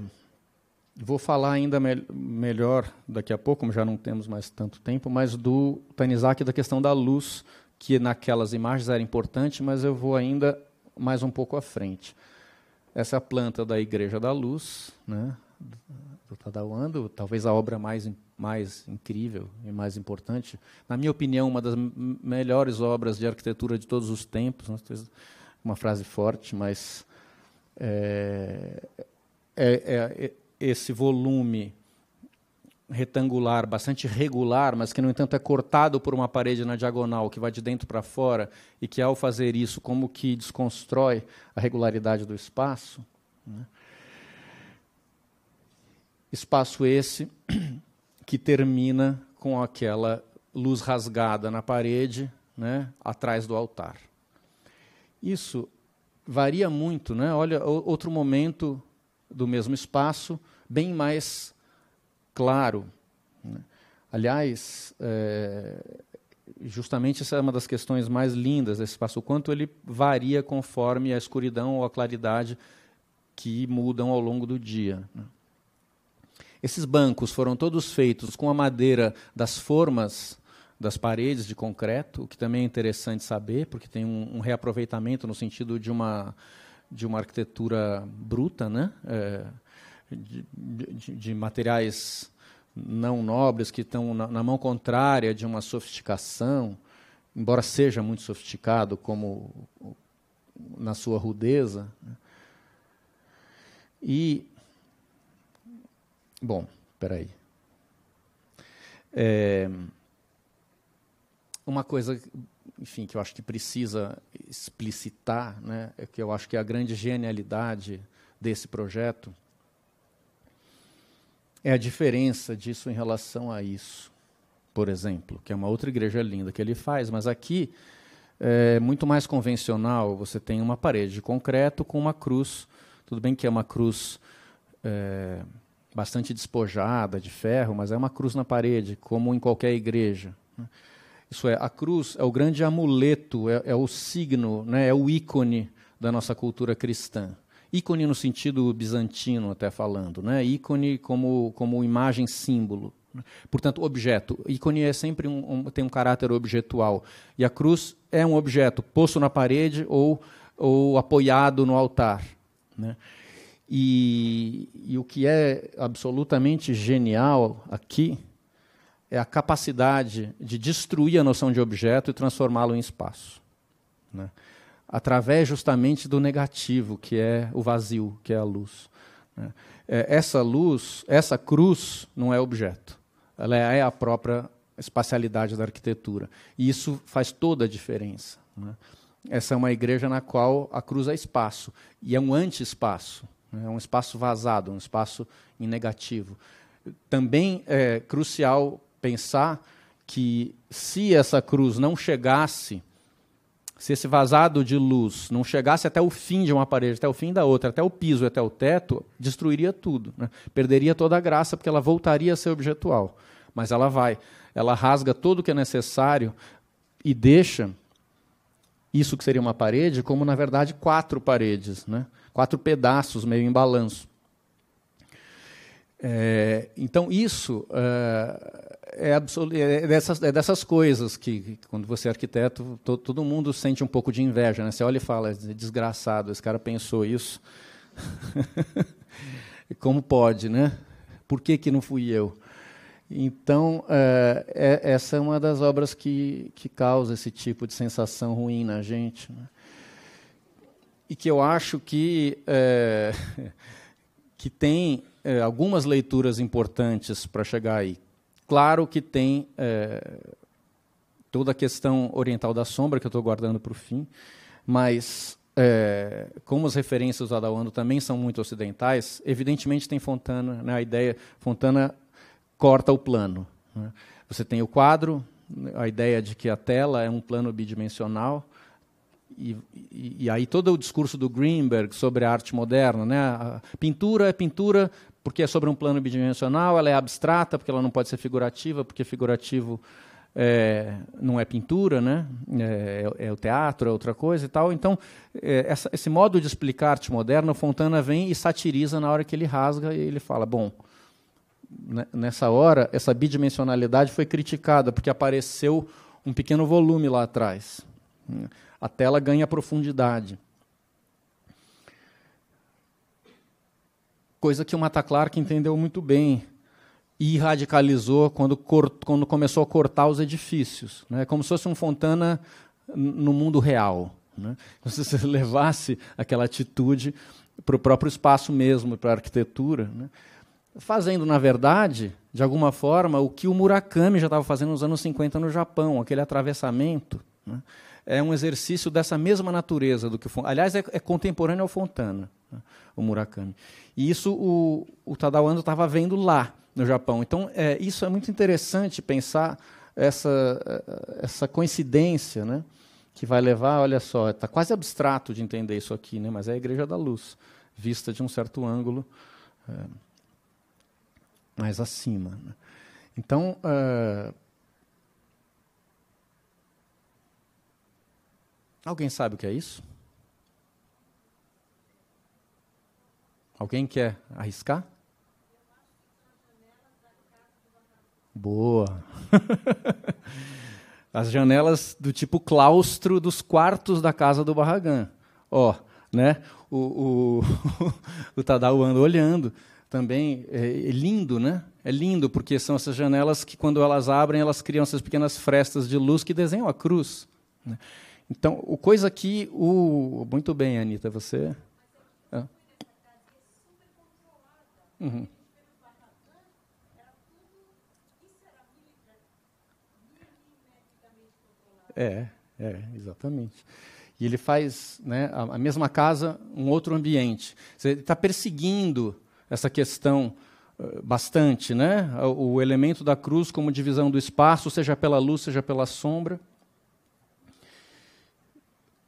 vou falar ainda me melhor daqui a pouco, como já não temos mais tanto tempo, mas do Tanizaki da questão da luz que naquelas imagens era importante, mas eu vou ainda mais um pouco à frente. Essa é a planta da Igreja da Luz, né, do Tadawando, talvez a obra mais, mais incrível e mais importante. Na minha opinião, uma das melhores obras de arquitetura de todos os tempos. Né, uma frase forte, mas é, é, é esse volume retangular, bastante regular, mas que, no entanto, é cortado por uma parede na diagonal que vai de dentro para fora e que, ao fazer isso, como que desconstrói a regularidade do espaço. Né? Espaço esse que termina com aquela luz rasgada na parede, né, atrás do altar. Isso varia muito, né? Olha, outro momento do mesmo espaço, bem mais claro. Né? Aliás, é, justamente essa é uma das questões mais lindas desse espaço, o quanto ele varia conforme a escuridão ou a claridade que mudam ao longo do dia. Né? Esses bancos foram todos feitos com a madeira das formas das paredes de concreto, o que também é interessante saber, porque tem um, um reaproveitamento no sentido de uma, de uma arquitetura bruta, né? É, de, de, de, materiais não nobres que estão na, na, mão contrária de uma sofisticação, embora seja muito sofisticado como na sua rudeza. Né? E bom, espera aí. É, uma coisa, enfim, que eu acho que precisa explicitar, né, é que eu acho que é a grande genialidade desse projeto é a diferença disso em relação a isso, por exemplo, que é uma outra igreja linda que ele faz, mas aqui é muito mais convencional. Você tem uma parede de concreto com uma cruz, tudo bem que é uma cruz é, bastante despojada de ferro, mas é uma cruz na parede, como em qualquer igreja. Né? Isso é, a cruz é o grande amuleto, é, é o signo, né, é o ícone da nossa cultura cristã. Ícone no sentido bizantino, até falando, né? ícone como, como imagem símbolo. Portanto, objeto. Ícone é sempre um, um, tem um caráter objetual. E a cruz é um objeto posto na parede ou, ou apoiado no altar. Né? E, e o que é absolutamente genial aqui é a capacidade de destruir a noção de objeto e transformá-lo em espaço. Né? Através justamente do negativo, que é o vazio, que é a luz. Né? É, essa luz, essa cruz, não é objeto. Ela é a própria espacialidade da arquitetura. E isso faz toda a diferença. Né? Essa é uma igreja na qual a cruz é espaço, e é um anti-espaço. É um espaço vazado, um espaço em negativo. Também é crucial pensar que se essa cruz não chegasse, se esse vazado de luz não chegasse até o fim de uma parede, até o fim da outra, até o piso, até o teto, destruiria tudo. Né? Perderia toda a graça, porque ela voltaria a ser objetual. Mas ela vai, ela rasga tudo o que é necessário e deixa isso que seria uma parede, como na verdade quatro paredes, né? Quatro pedaços meio em balanço. É, então, isso é, é, é, dessas, é dessas coisas que, que, quando você é arquiteto, to, todo mundo sente um pouco de inveja. Né? Você olha e fala, é desgraçado, esse cara pensou isso. Como pode, né? Por que, que não fui eu? Então, é, é, essa é uma das obras que, que causa esse tipo de sensação ruim na gente. Né? E que eu acho que, é, que tem é, algumas leituras importantes para chegar aí. Claro que tem é, toda a questão oriental da sombra, que eu estou guardando para o fim, mas é, como as referências do Adawando também são muito ocidentais, evidentemente tem Fontana, né, a ideia, Fontana corta o plano. Né. Você tem o quadro, a ideia de que a tela é um plano bidimensional, e, e, aí todo o discurso do Greenberg sobre a arte moderna, né? A pintura é pintura porque é sobre um plano bidimensional, ela é abstrata porque ela não pode ser figurativa, porque figurativo é, não é pintura, né? É, é, o teatro, é outra coisa e tal. Então, é, essa, esse modo de explicar arte moderna, Fontana vem e satiriza na hora que ele rasga e ele fala, bom, né, nessa hora essa bidimensionalidade foi criticada porque apareceu um pequeno volume lá atrás a tela ganha profundidade. Coisa que o Mata Clark entendeu muito bem e radicalizou quando, quando começou a cortar os edifícios. Né? Como se fosse um Fontana no mundo real. Né? Se você levasse aquela atitude para o próprio espaço mesmo, para a arquitetura, né? fazendo, na verdade, de alguma forma, o que o Murakami já estava fazendo nos anos 50 no Japão, aquele atravessamento. Né? É um exercício dessa mesma natureza do que o Aliás, é, é contemporâneo ao Fontana, né, o Murakami. E isso o, o Tadao Ando estava vendo lá no Japão. Então, é, isso é muito interessante pensar essa, essa coincidência, né? que vai levar, olha só, está quase abstrato de entender isso aqui, né? mas é a Igreja da Luz, vista de um certo ângulo é, mais acima. Né? Então, uh, alguém sabe o que é isso? Alguém quer arriscar? Boa. As janelas do tipo claustro dos quartos da casa do Barragã. Ó, né? O, o, o Tadao anda olhando. Também é, é, lindo, né? É lindo porque são essas janelas que, quando elas abrem, elas criam essas pequenas frestas de luz que desenham a cruz. Né? Então, o coisa que o muito bem, Anita, você. É. Uhum. É, é, exatamente. E ele faz né, a, mesma casa, um outro ambiente. Ele está perseguindo essa questão uh, bastante, né? O, o elemento da cruz como divisão do espaço, seja pela luz, seja pela sombra.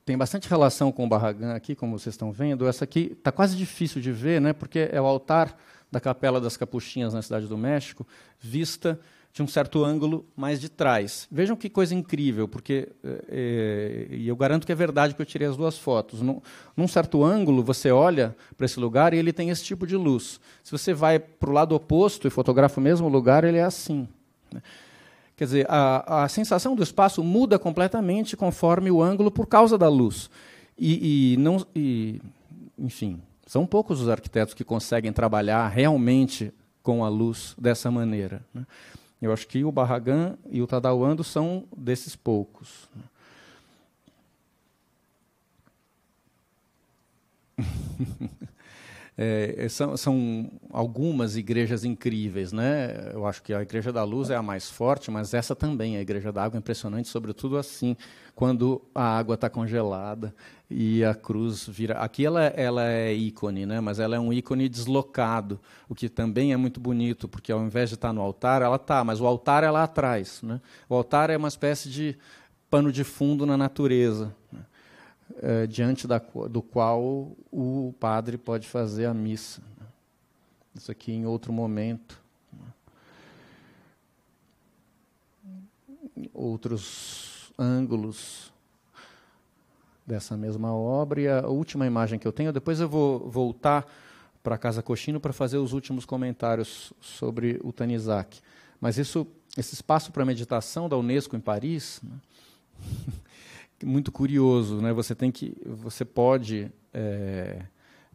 Tem bastante relação com o Barragán aqui, como vocês estão vendo. Essa aqui está quase difícil de ver, né? porque é o altar da Capela das Capuchinhas na Cidade do México, vista de um certo ângulo mais de trás. Vejam que coisa incrível, porque é, e eu garanto que é verdade que eu tirei as duas fotos. Num, num certo ângulo, você olha para esse lugar e ele tem esse tipo de luz. Se você vai para o lado oposto e fotografa o mesmo lugar, ele é assim. Né? Quer dizer, a, a sensação do espaço muda completamente conforme o ângulo por causa da luz. E, e não, e, enfim, são poucos os arquitetos que conseguem trabalhar realmente com a luz dessa maneira. Né? Eu acho que o Barragan e o Tadauando são desses poucos. É, são, são, algumas igrejas incríveis, né? Eu acho que a Igreja da Luz é a mais forte, mas essa também, a Igreja da Água, é impressionante, sobretudo assim, quando a água está congelada e a cruz vira. Aqui ela, ela é ícone, né? Mas ela é um ícone deslocado, o que também é muito bonito, porque ao invés de estar tá no altar, ela está, mas o altar é lá atrás, né? O altar é uma espécie de pano de fundo na natureza. É, diante da, do qual o padre pode fazer a missa. Isso aqui em outro momento. Outros ângulos dessa mesma obra. E a última imagem que eu tenho, depois eu vou voltar para Casa Cochino para fazer os últimos comentários sobre o Tanizak. Mas isso, esse espaço para meditação da Unesco em Paris, né? muito curioso, né? Você tem que, você pode é,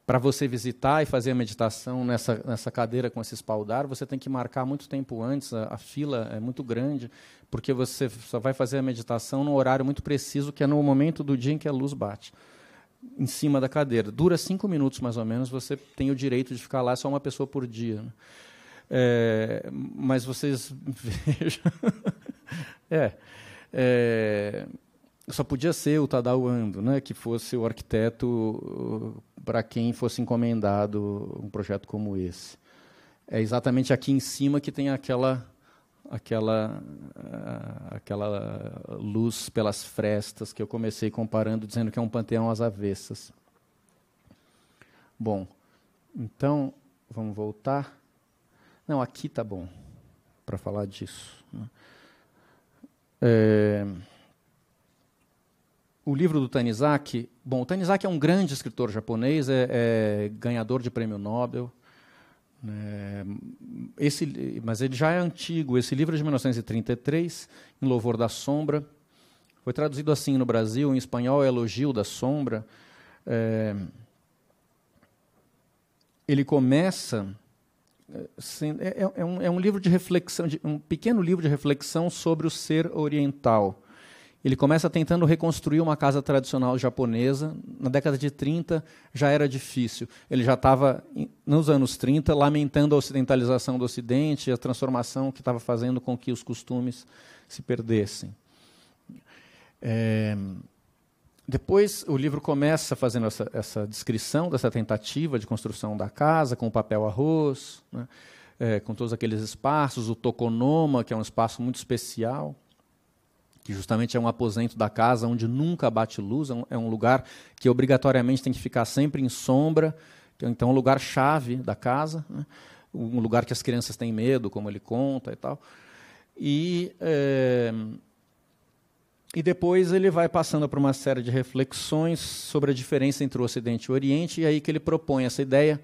para você visitar e fazer a meditação nessa, nessa cadeira com esse espaldar, você tem que marcar muito tempo antes, a, a, fila é muito grande, porque você só vai fazer a meditação num horário muito preciso, que é no momento do dia em que a luz bate, em cima da cadeira. Dura cinco minutos, mais ou menos, você tem o direito de ficar lá, só uma pessoa por dia. Né? É, mas vocês vejam... é, é só podia ser o Tadao Ando, né, que fosse o arquiteto uh, para quem fosse encomendado um projeto como esse. É exatamente aqui em cima que tem aquela aquela uh, aquela luz pelas frestas que eu comecei comparando dizendo que é um panteão às avessas. Bom, então vamos voltar. Não, aqui tá bom para falar disso. Né? É, o livro do Tanizaki, bom, o Tanizaki é um grande escritor japonês, é, é ganhador de prêmio Nobel. É, esse, mas ele já é antigo. Esse livro é de 1933, Em Louvor da Sombra. Foi traduzido assim no Brasil, em espanhol, Elogio da Sombra. É, ele começa. É, é, é, um, é um livro de reflexão, de, um pequeno livro de reflexão sobre o ser oriental. Ele começa tentando reconstruir uma casa tradicional japonesa. Na década de 30 já era difícil. Ele já estava, nos anos 30, lamentando a ocidentalização do Ocidente a transformação que estava fazendo com que os costumes se perdessem. É... Depois o livro começa fazendo essa, essa, descrição dessa tentativa de construção da casa, com o papel arroz, né? é, com todos aqueles espaços, o tokonoma, que é um espaço muito especial que justamente é um aposento da casa onde nunca bate luz, é um é lugar que obrigatoriamente tem que ficar sempre em sombra, então é um lugar chave da casa, né? um lugar que as crianças têm medo, como ele conta e tal. E, é, e depois ele vai passando por uma série de reflexões sobre a diferença entre o Ocidente e o Oriente, e aí que ele propõe essa ideia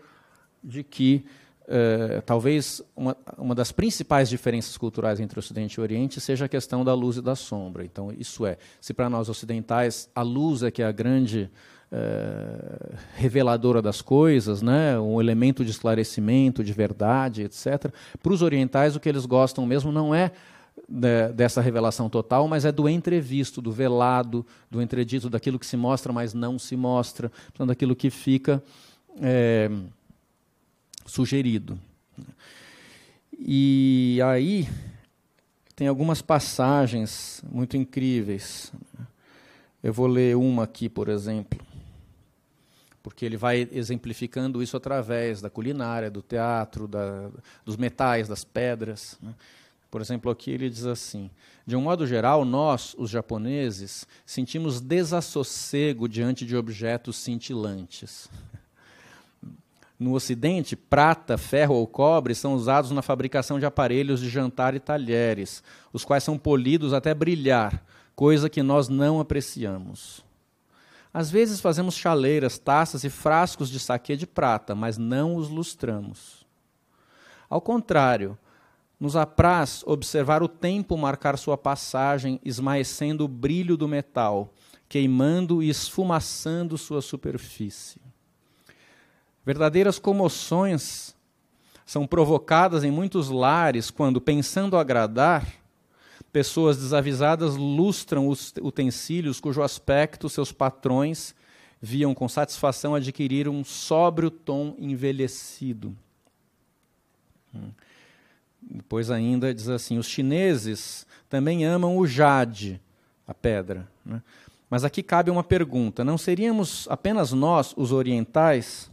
de que é, talvez uma, uma das principais diferenças culturais entre Ocidente e Oriente seja a questão da luz e da sombra. Então, isso é, se para nós ocidentais a luz é que é a grande é, reveladora das coisas, né, um elemento de esclarecimento, de verdade, etc. Para os orientais, o que eles gostam mesmo não é de, dessa revelação total, mas é do entrevisto, do velado, do entredito, daquilo que se mostra, mas não se mostra, daquilo que fica. É, sugerido. E aí tem algumas passagens muito incríveis. Eu vou ler uma aqui, por exemplo, porque ele vai exemplificando isso através da culinária, do teatro, da, dos metais, das pedras. Né? Por exemplo, aqui ele diz assim: de um modo geral, nós, os japoneses, sentimos desassossego diante de objetos cintilantes. No Ocidente, prata, ferro ou cobre são usados na fabricação de aparelhos de jantar e talheres, os quais são polidos até brilhar, coisa que nós não apreciamos. Às vezes fazemos chaleiras, taças e frascos de saquê de prata, mas não os lustramos. Ao contrário, nos apraz observar o tempo marcar sua passagem, esmaecendo o brilho do metal, queimando e esfumaçando sua superfície. Verdadeiras comoções são provocadas em muitos lares quando, pensando agradar, pessoas desavisadas lustram os utensílios cujo aspecto seus patrões viam com satisfação adquirir um sóbrio tom envelhecido. Hum. Depois ainda diz assim: os chineses também amam o jade, a pedra. Né? Mas aqui cabe uma pergunta: não seríamos apenas nós, os orientais,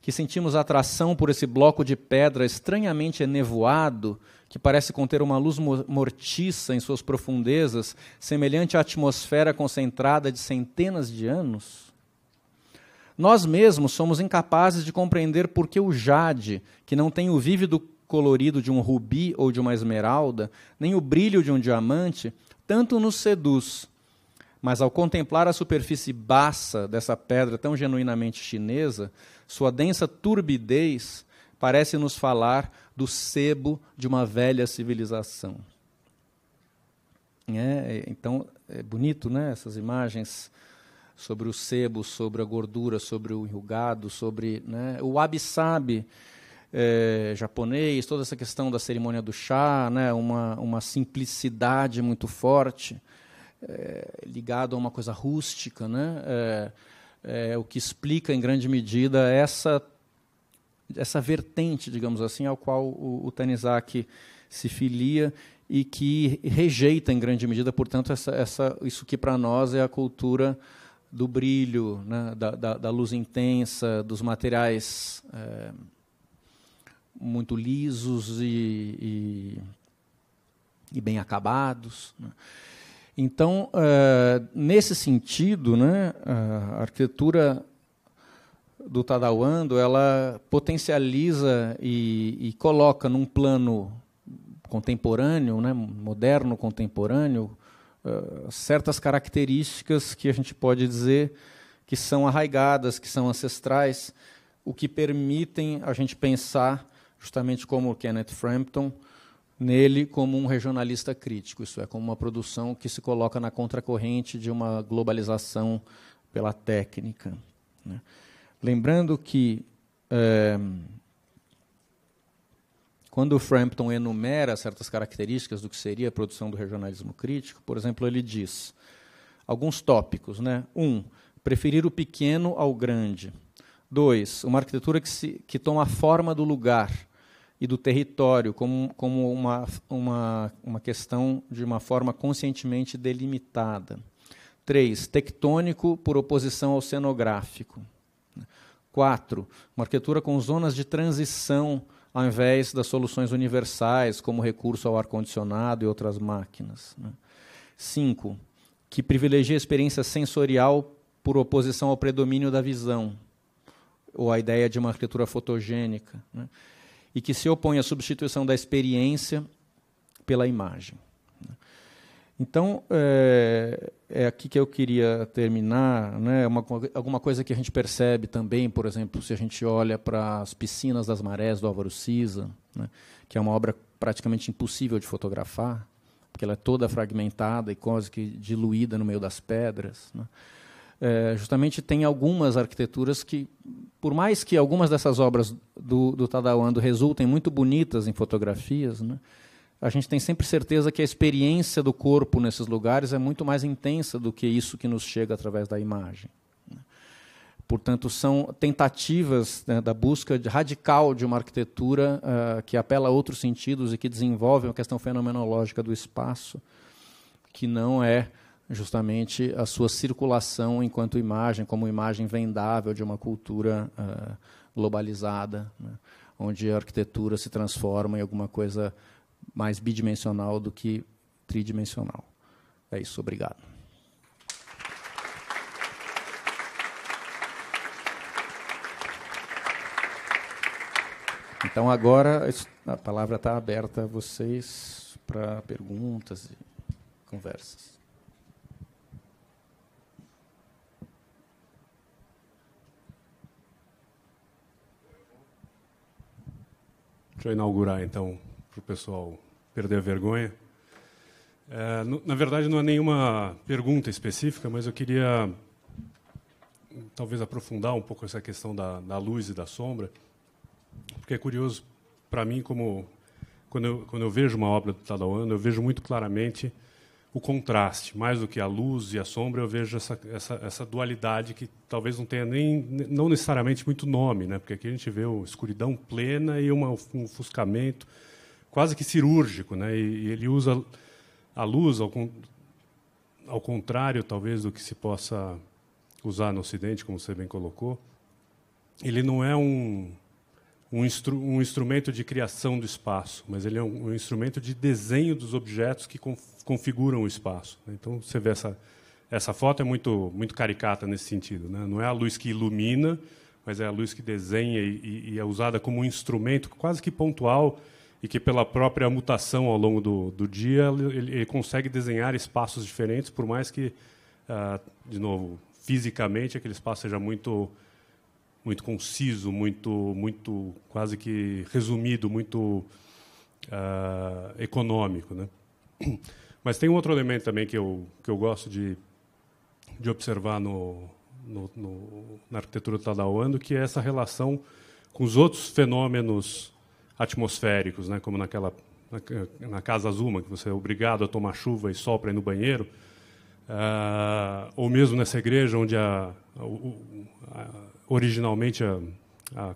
que sentimos atração por esse bloco de pedra estranhamente enevoado, que parece conter uma luz mortiça em suas profundezas, semelhante à atmosfera concentrada de centenas de anos? Nós mesmos somos incapazes de compreender por que o jade, que não tem o vívido colorido de um rubi ou de uma esmeralda, nem o brilho de um diamante, tanto nos seduz. Mas ao contemplar a superfície baça dessa pedra tão genuinamente chinesa, sua densa turbidez parece nos falar do sebo de uma velha civilização. É, então, é bonito, né? Essas imagens sobre o sebo, sobre a gordura, sobre o enrugado, sobre né, o wabi-sabi é, japonês, toda essa questão da cerimônia do chá, né, uma, uma simplicidade muito forte, é, ligado a uma coisa rústica, né? É, é, o que explica em grande medida essa essa vertente, digamos assim, ao qual o, o Tanizaki se filia e que rejeita em grande medida, portanto, essa, essa, isso que para nós é a cultura do brilho, né, da, da, da, luz intensa, dos materiais é, muito lisos e, e, e bem acabados. Né. Então, uh, nesse sentido, né, a arquitetura do Tadawando ela potencializa e, e, coloca num plano contemporâneo, né, moderno contemporâneo, uh, certas características que a gente pode dizer que são arraigadas, que são ancestrais, o que permitem a gente pensar, justamente como Kenneth Frampton, nele como um regionalista crítico, isso é, como uma produção que se coloca na contracorrente de uma globalização pela técnica. Né? Lembrando que, é, quando o Frampton enumera certas características do que seria a produção do regionalismo crítico, por exemplo, ele diz alguns tópicos. Né? Um, preferir o pequeno ao grande. Dois, uma arquitetura que, se, que toma a forma do lugar e do território como, como uma, uma, uma questão de uma forma conscientemente delimitada. Três, tectônico por oposição ao cenográfico. Quatro, uma arquitetura com zonas de transição ao invés das soluções universais, como recurso ao ar-condicionado e outras máquinas. Né? Cinco, que privilegia a experiência sensorial por oposição ao predomínio da visão, ou a ideia de uma arquitetura fotogênica, né? E que se opõe à substituição da experiência pela imagem. Então, é, é, aqui que eu queria terminar. Né, uma, alguma coisa que a gente percebe também, por exemplo, se a gente olha para as piscinas das marés do Álvaro Siza, né, que é uma obra praticamente impossível de fotografar, porque ela é toda fragmentada e quase que diluída no meio das pedras. Né, é, justamente tem algumas arquiteturas que, por mais que algumas dessas obras do, do Tadao Ando resultem muito bonitas em fotografias, né, a gente tem sempre certeza que a experiência do corpo nesses lugares é muito mais intensa do que isso que nos chega através da imagem. Né. Portanto, são tentativas né, da busca radical de uma arquitetura uh, que apela a outros sentidos e que desenvolve uma questão fenomenológica do espaço, que não é justamente a sua circulação enquanto imagem, como imagem vendável de uma cultura uh, globalizada, né, onde a arquitetura se transforma em alguma coisa mais bidimensional do que tridimensional. É isso, obrigado. Então agora a palavra está aberta a vocês para perguntas e conversas. Deixa eu inaugurar, então, para o pessoal perder a vergonha. É, na verdade, não é nenhuma pergunta específica, mas eu queria talvez aprofundar um pouco essa questão da, da luz e da sombra, porque é curioso para mim como quando eu, quando eu vejo uma obra do Tadao eu vejo muito claramente o contraste, mais do que a luz e a sombra, eu vejo essa, essa, essa dualidade que talvez não tenha nem, não necessariamente muito nome, né? porque aqui a gente vê uma escuridão plena e uma, um ofuscamento quase que cirúrgico. Né? E, e ele usa a luz, ao, ao contrário, talvez, do que se possa usar no Ocidente, como você bem colocou, ele não é um, um, instru um, instrumento de criação do espaço, mas ele é um, um instrumento de desenho dos objetos que configuram o espaço. Então, você vê essa, essa foto é muito, muito caricata nesse sentido. Né? Não é a luz que ilumina, mas é a luz que desenha e, e, é usada como um instrumento quase que pontual e que, pela própria mutação ao longo do, do dia, ele, ele, consegue desenhar espaços diferentes, por mais que, uh, de novo, fisicamente, aquele espaço seja muito muito conciso, muito, muito quase que resumido, muito uh, econômico, né? Mas tem um outro elemento também que eu que eu gosto de de observar no, no, no na arquitetura do Tadao Ando, que é essa relação com os outros fenômenos atmosféricos, né? Como naquela na, na casa Azuma, que você é obrigado a tomar chuva e sol para ir no banheiro, uh, ou mesmo nessa igreja onde a, a, a originalmente a, a,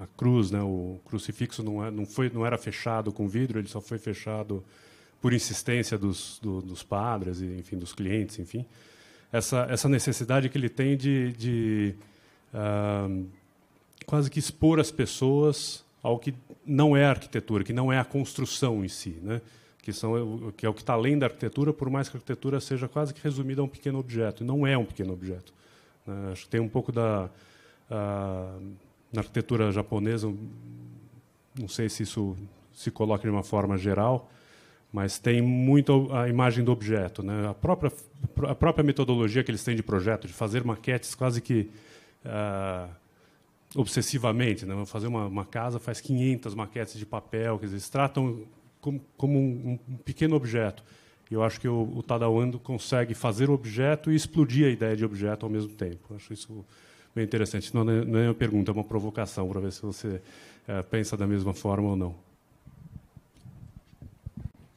a, cruz, né, o crucifixo não, é, não, foi, não era fechado com vidro, ele só foi fechado por insistência dos, do, dos padres e enfim dos clientes, enfim essa essa necessidade que ele tem de, de uh, quase que expor as pessoas ao que não é a arquitetura, que não é a construção em si, né? que são que é o que está além da arquitetura, por mais que a arquitetura seja quase que resumida a um pequeno objeto, e não é um pequeno objeto. Né? Acho que tem um pouco da na arquitetura japonesa, não sei se isso se coloca de uma forma geral, mas tem muito a imagem do objeto, né? A própria a própria metodologia que eles têm de projeto, de fazer maquetes quase que uh, obsessivamente, né? Fazer uma, uma, casa faz 500 maquetes de papel, que eles tratam como, como um, um, pequeno objeto. Eu acho que o, o Tadao Ando consegue fazer o objeto e explodir a ideia de objeto ao mesmo tempo. Eu acho isso bem interessante. Não, é, não é uma pergunta, é uma provocação para ver se você é, pensa da mesma forma ou não.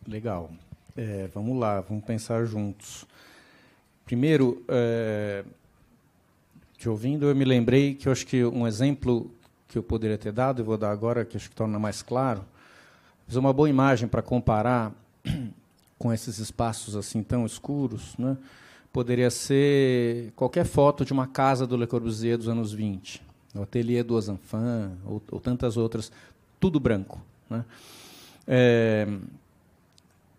Legal. É, vamos lá, vamos pensar juntos. Primeiro, é, te ouvindo, eu me lembrei que eu acho que um exemplo que eu poderia ter dado, e vou dar agora, que acho que torna mais claro, fazer uma boa imagem para comparar com esses espaços assim tão escuros, né? Poderia ser qualquer foto de uma casa do Le Corbusier dos anos 20, o ateliê do Ozanfan, ou, ou tantas outras, tudo branco. Né? É,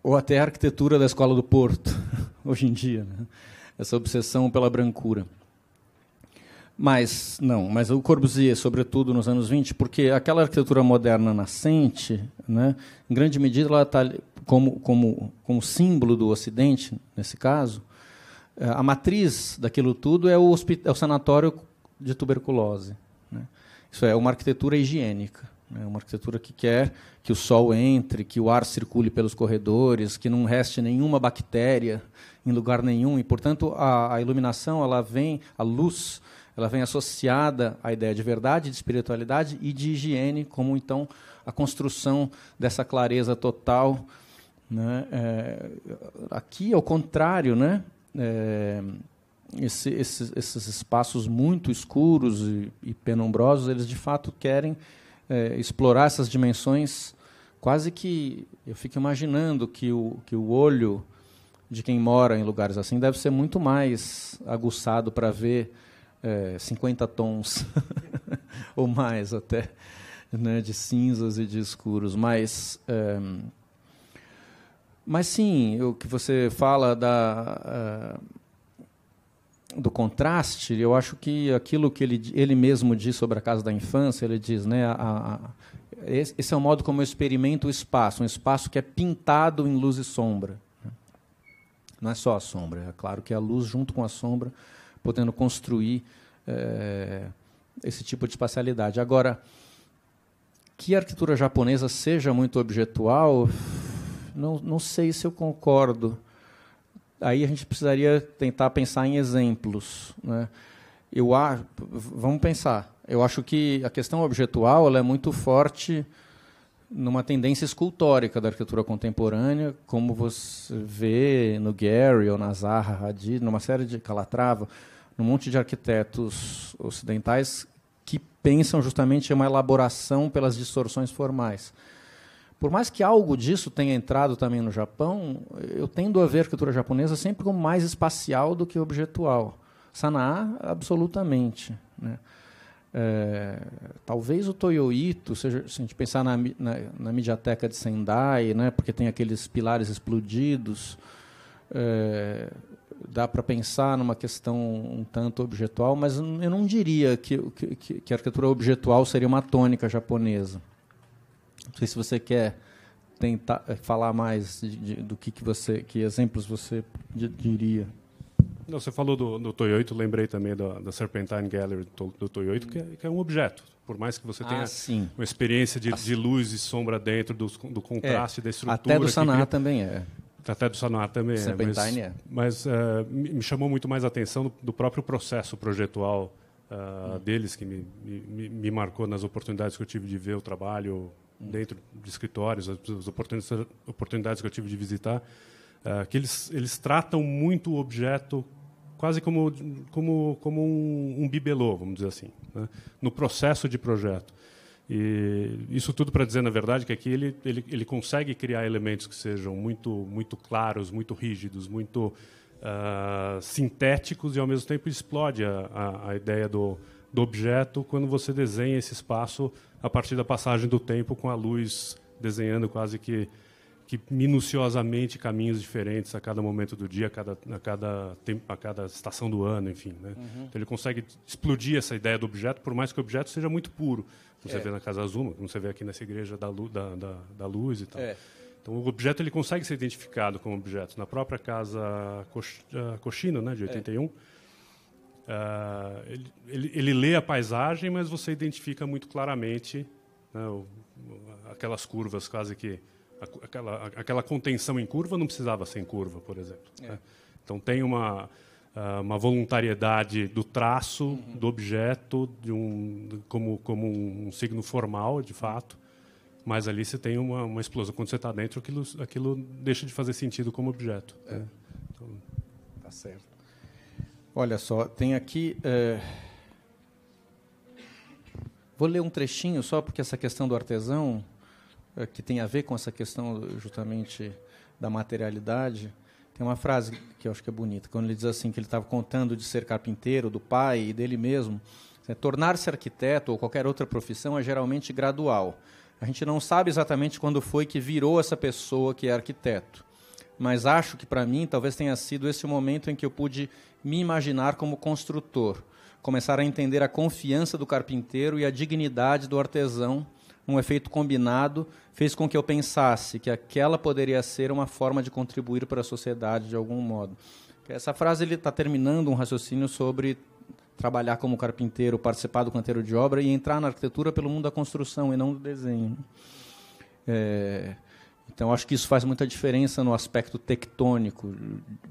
ou até a arquitetura da Escola do Porto, hoje em dia. Né? Essa obsessão pela brancura. Mas, não, mas o Corbusier, sobretudo nos anos 20, porque aquela arquitetura moderna nascente, né, em grande medida, ela está como, como, como símbolo do Ocidente, nesse caso, a matriz daquilo tudo é o, é o sanatório de tuberculose. Né? Isso é uma arquitetura higiênica. É uma arquitetura que quer que o sol entre, que o ar circule pelos corredores, que não reste nenhuma bactéria em lugar nenhum. E, portanto, a, a iluminação, ela vem, a luz, ela vem associada à ideia de verdade, de espiritualidade e de higiene, como então a construção dessa clareza total. Né? É, aqui, ao contrário, né? É, esse, esses, esses, espaços muito escuros e, e, penumbrosos, eles de fato querem é, explorar essas dimensões. Quase que eu fico imaginando que o, que o olho de quem mora em lugares assim deve ser muito mais aguçado para ver é, 50 tons ou mais até né, de cinzas e de escuros. Mas, é, mas sim, o que você fala da, uh, do contraste, eu acho que aquilo que ele, ele mesmo diz sobre a casa da infância, ele diz, né, a, a, esse é o modo como eu experimento o espaço, um espaço que é pintado em luz e sombra. Não é só a sombra, é claro que é a luz junto com a sombra, podendo construir é, esse tipo de espacialidade. Agora, que a arquitetura japonesa seja muito objetual, não, não sei se eu concordo. Aí a gente precisaria tentar pensar em exemplos. Né? Eu, vamos pensar. Eu acho que a questão objetual ela é muito forte numa tendência escultórica da arquitetura contemporânea, como você vê no Gary ou na Zaha Hadid, numa série de Calatrava, num monte de arquitetos ocidentais que pensam justamente em uma elaboração pelas distorções formais. Por mais que algo disso tenha entrado também no Japão, eu tendo a ver a arquitetura japonesa sempre como mais espacial do que objetual. Sanaa, absolutamente. Né? É, talvez o Toyoito, se a gente pensar na, na, na mediateca de Sendai, né, porque tem aqueles pilares explodidos, é, dá para pensar numa questão um tanto objetual, mas eu não diria que, que, que a arquitetura objetual seria uma tônica japonesa. Não sei se você quer tentar é, falar mais de, de, do que, que você, que exemplos você diria. Não, você falou do, do Toyota, lembrei também da, da Serpentine Gallery do, do Toyota, que, é, que é um objeto. Por mais que você tenha ah, uma experiência de, de, luz e sombra dentro do, do contraste é, da estrutura. Até do Saná também é. Até do Saná também é. Serpentine é. Mas, mas uh, me chamou muito mais a atenção do, do próprio processo projetual uh, hum. deles, que me, me, me, marcou nas oportunidades que eu tive de ver o trabalho. Dentro de escritórios, as, oportunidades, que eu tive de visitar, uh, que eles, eles tratam muito o objeto quase como, como, como um, um bibelô, vamos dizer assim, né? no processo de projeto. E isso tudo para dizer, na verdade, que aqui ele, ele, ele consegue criar elementos que sejam muito, muito claros, muito rígidos, muito uh, sintéticos e, ao mesmo tempo, explode a, a, a ideia do, do objeto quando você desenha esse espaço a partir da passagem do tempo com a luz desenhando quase que que minuciosamente caminhos diferentes a cada momento do dia, a cada, a cada, tempo, a cada estação do ano, enfim. Né? Uhum. Então ele consegue explodir essa ideia do objeto, por mais que o objeto seja muito puro. Como é. você vê na Casa Azul, como você vê aqui nessa igreja da, lu, da, da, da luz e tal. É. Então o objeto ele consegue ser identificado como objeto. Na própria Casa Cochino, né, de 81, é. Uh, ele, ele, ele, lê a paisagem, mas você identifica muito claramente né, o, aquelas curvas quase que aquela, aquela contenção em curva não precisava ser em curva, por exemplo. É. Né? Então tem uma, ah, uma voluntariedade do traço uhum. do objeto de um, como, como um signo formal, de fato, mas ali você tem uma, uma explosão. Quando você está dentro, aquilo, aquilo deixa de fazer sentido como objeto. É. Né? Então... Tá certo. Olha só, tem aqui. É... Vou ler um trechinho só porque essa questão do artesão eh, que tem a ver com essa questão justamente da materialidade, tem uma frase que eu acho que é bonita, quando ele diz assim que ele estava contando de ser carpinteiro, do pai e dele mesmo. É, Tornar-se arquiteto ou qualquer outra profissão é geralmente gradual. A gente não sabe exatamente quando foi que virou essa pessoa que é arquiteto, mas acho que para mim talvez tenha sido esse momento em que eu pude me imaginar como construtor, começar a entender a confiança do carpinteiro e a dignidade do artesão. Um efeito combinado fez com que eu pensasse que aquela poderia ser uma forma de contribuir para a sociedade de algum modo. Essa frase ele está terminando um raciocínio sobre trabalhar como carpinteiro, participar do canteiro de obra e entrar na arquitetura pelo mundo da construção e não do desenho. É, então, acho que isso faz muita diferença no aspecto tectônico,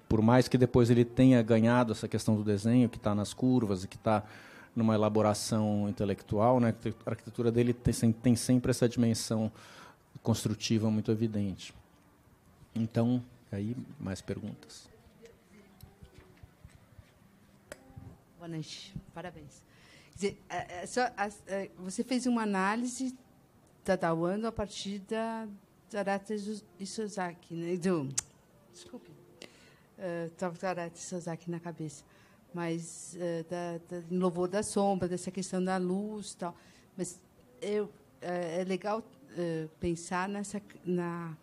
por mais que depois ele tenha ganhado essa questão do desenho, que está nas curvas e que está numa elaboração intelectual, né? a arquitetura dele tem, tem sempre essa dimensão construtiva muito evidente. Então, aí mais perguntas. Boa noite, parabéns. Dizer, você fez uma análise da Dawando a partir da Zarate Isozaki, né? Do, desculpe, estava uh, Zarate Isozaki na cabeça, mas uh, da, da, em louvor da sombra, dessa questão da luz, tal. Mas eu, uh, é legal uh, pensar nessa na,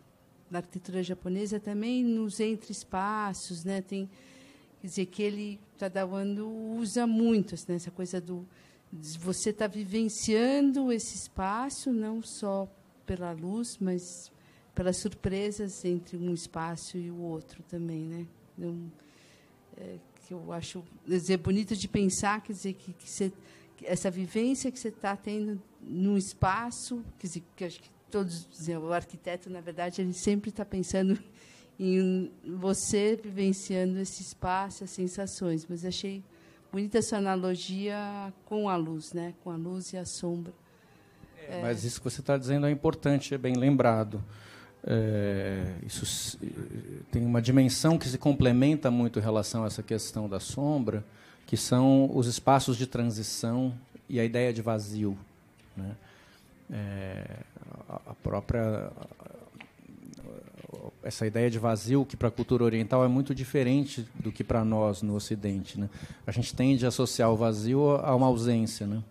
na arquitetura japonesa também nos entre espaços, né? Tem Quer dizer, que ele, Tadawando, usa muito assim, essa coisa do você está vivenciando esse espaço, não só pela luz, mas pelas surpresas entre um espaço e o outro também. Né? Então, é, que eu acho dizer, bonito de pensar, quer dizer, que, que, você, que essa vivência que você está tendo num espaço, quer dizer, que acho que todos, dizer, o arquiteto, na verdade, ele sempre está pensando em você vivenciando esse espaço, as sensações. Mas achei bonita essa analogia com a luz, né? com a luz e a sombra. É, mas isso que você está dizendo é importante, é bem lembrado. É, isso tem uma dimensão que se complementa muito em relação a essa questão da sombra, que são os espaços de transição e a ideia de vazio. Né? É, a própria essa ideia de vazio que para a cultura oriental é muito diferente do que para nós no Ocidente, né? A gente tende a associar o vazio a uma ausência, né?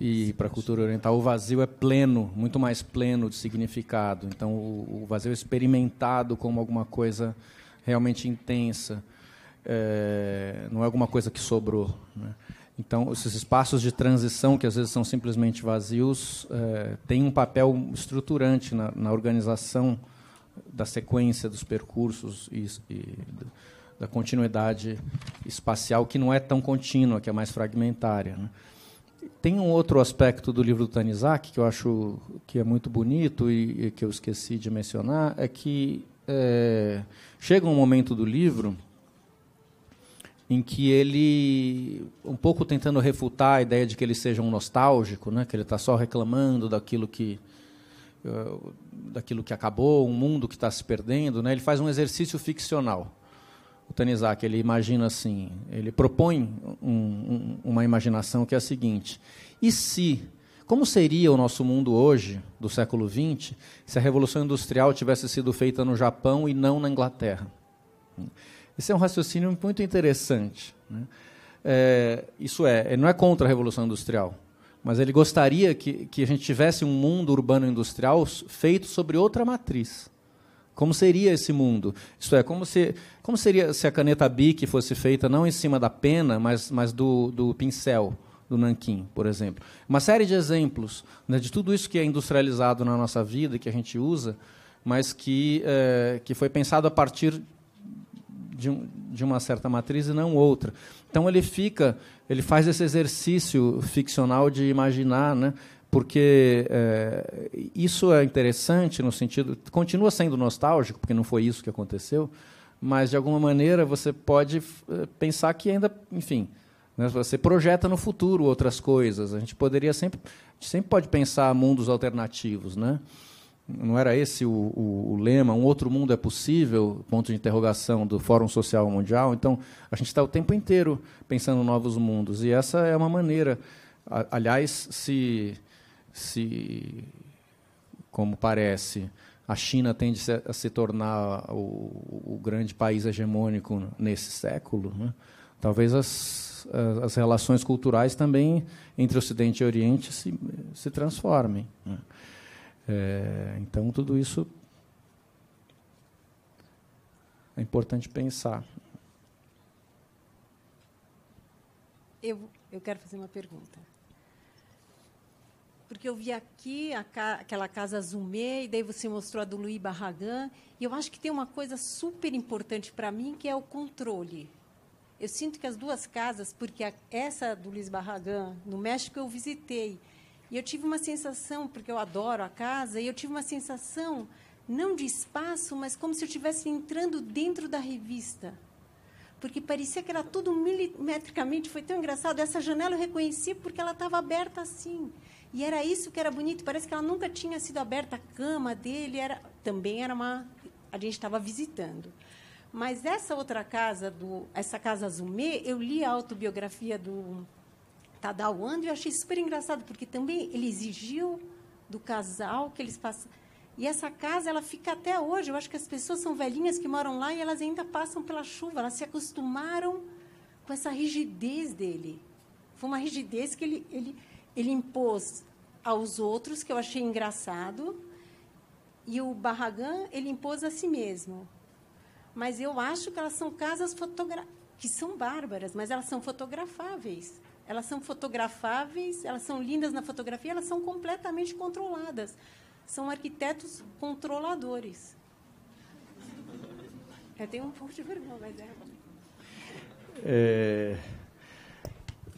E para a cultura oriental o vazio é pleno, muito mais pleno de significado. Então o, o vazio é experimentado como alguma coisa realmente intensa, é, não é alguma coisa que sobrou. Né? Então esses espaços de transição que às vezes são simplesmente vazios é, têm um papel estruturante na, na organização da sequência dos percursos e, e, da continuidade espacial, que não é tão contínua, que é mais fragmentária. Né? Tem um outro aspecto do livro do Tanizaki que eu acho que é muito bonito e, e que eu esqueci de mencionar, é que é, chega um momento do livro em que ele, um pouco tentando refutar a ideia de que ele seja um nostálgico, né, que ele está só reclamando daquilo que eh, daquilo que acabou, um mundo que está se perdendo, né? ele faz um exercício ficcional. O Tanizaki ele imagina assim, ele propõe um, um, uma imaginação que é a seguinte: e se, como seria o nosso mundo hoje, do século XX, se a revolução industrial tivesse sido feita no Japão e não na Inglaterra? Esse é um raciocínio muito interessante. Né? É, isso é, não é contra a revolução industrial mas ele gostaria que, que a gente tivesse um mundo urbano industrial feito sobre outra matriz. Como seria esse mundo? Isto é, como, se, como seria se a caneta Bic fosse feita não em cima da pena, mas, mas do, do pincel, do nanquim, por exemplo. Uma série de exemplos né, de tudo isso que é industrializado na nossa vida, que a gente usa, mas que, é, que foi pensado a partir de, um, de uma certa matriz e não outra. Então ele fica ele faz esse exercício ficcional de imaginar, né? Porque é, isso é interessante no sentido continua sendo nostálgico porque não foi isso que aconteceu mas de alguma maneira você pode é, pensar que ainda enfim né, você projeta no futuro outras coisas a gente poderia sempre gente sempre pode pensar mundos alternativos né não era esse o, o, o, lema? Um outro mundo é possível? Ponto de interrogação do Fórum Social Mundial. Então, a gente está o tempo inteiro pensando novos mundos. E essa é uma maneira. Aliás, se, se como parece, a China tende a se tornar o, o grande país hegemônico nesse século, né? talvez as, as relações culturais também entre Ocidente e Oriente se, se transformem. Né? É, então, tudo isso é importante pensar. Eu, eu quero fazer uma pergunta. Porque eu vi aqui ca, aquela casa Zumê, e daí você mostrou a do Luiz Barragan, e eu acho que tem uma coisa super importante para mim, que é o controle. Eu sinto que as duas casas, porque a, essa do Luiz Barragan, no México, eu visitei, e eu tive uma sensação, porque eu adoro a casa, e eu tive uma sensação, não de espaço, mas como se eu estivesse entrando dentro da revista. Porque parecia que era tudo milimetricamente, foi tão engraçado. Essa janela eu reconheci porque ela estava aberta assim. E era isso que era bonito. Parece que ela nunca tinha sido aberta. A cama dele era também era uma. A gente estava visitando. Mas essa outra casa, do, essa casa Zumê, eu li a autobiografia do Tadao Ando e achei super engraçado, porque também ele exigiu do casal que eles passassem. E essa casa, ela fica até hoje. Eu acho que as pessoas são velhinhas que moram lá e elas ainda passam pela chuva. Elas se acostumaram com essa rigidez dele. Foi uma rigidez que ele, ele, ele impôs aos outros, que eu achei engraçado. E o Barragan, ele impôs a si mesmo. Mas eu acho que elas são casas que são bárbaras, mas elas são fotografáveis. Elas são fotografáveis, elas são lindas na fotografia, elas são completamente controladas. São arquitetos controladores. Eu tenho um pouco de vergonha, mas é. é...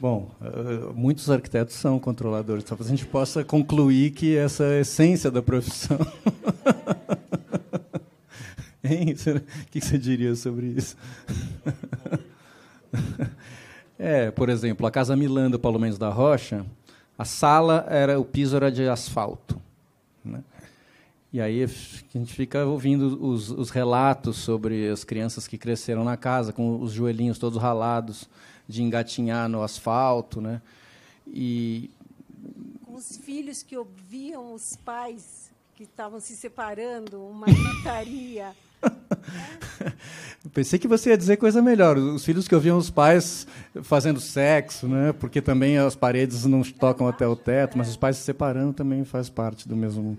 Bom, eh, muitos arquitetos são controladores, para a gente possa concluir que essa é a essência da profissão. hein? O que você diria sobre isso? É, por exemplo, a Casa Milã do Paulo Mendes da Rocha, a sala era o piso era de asfalto, né? E aí a gente fica ouvindo os, os, relatos sobre as crianças que cresceram na casa com os joelhinhos todos ralados de engatinhar no asfalto, né? E com os filhos que ouviam os pais que estavam se separando, uma gritaria. Pensei que você ia dizer coisa melhor. Os filhos que ouviam os pais fazendo sexo, né? Porque também as paredes não tocam até o teto, mas os pais se separando também faz parte do mesmo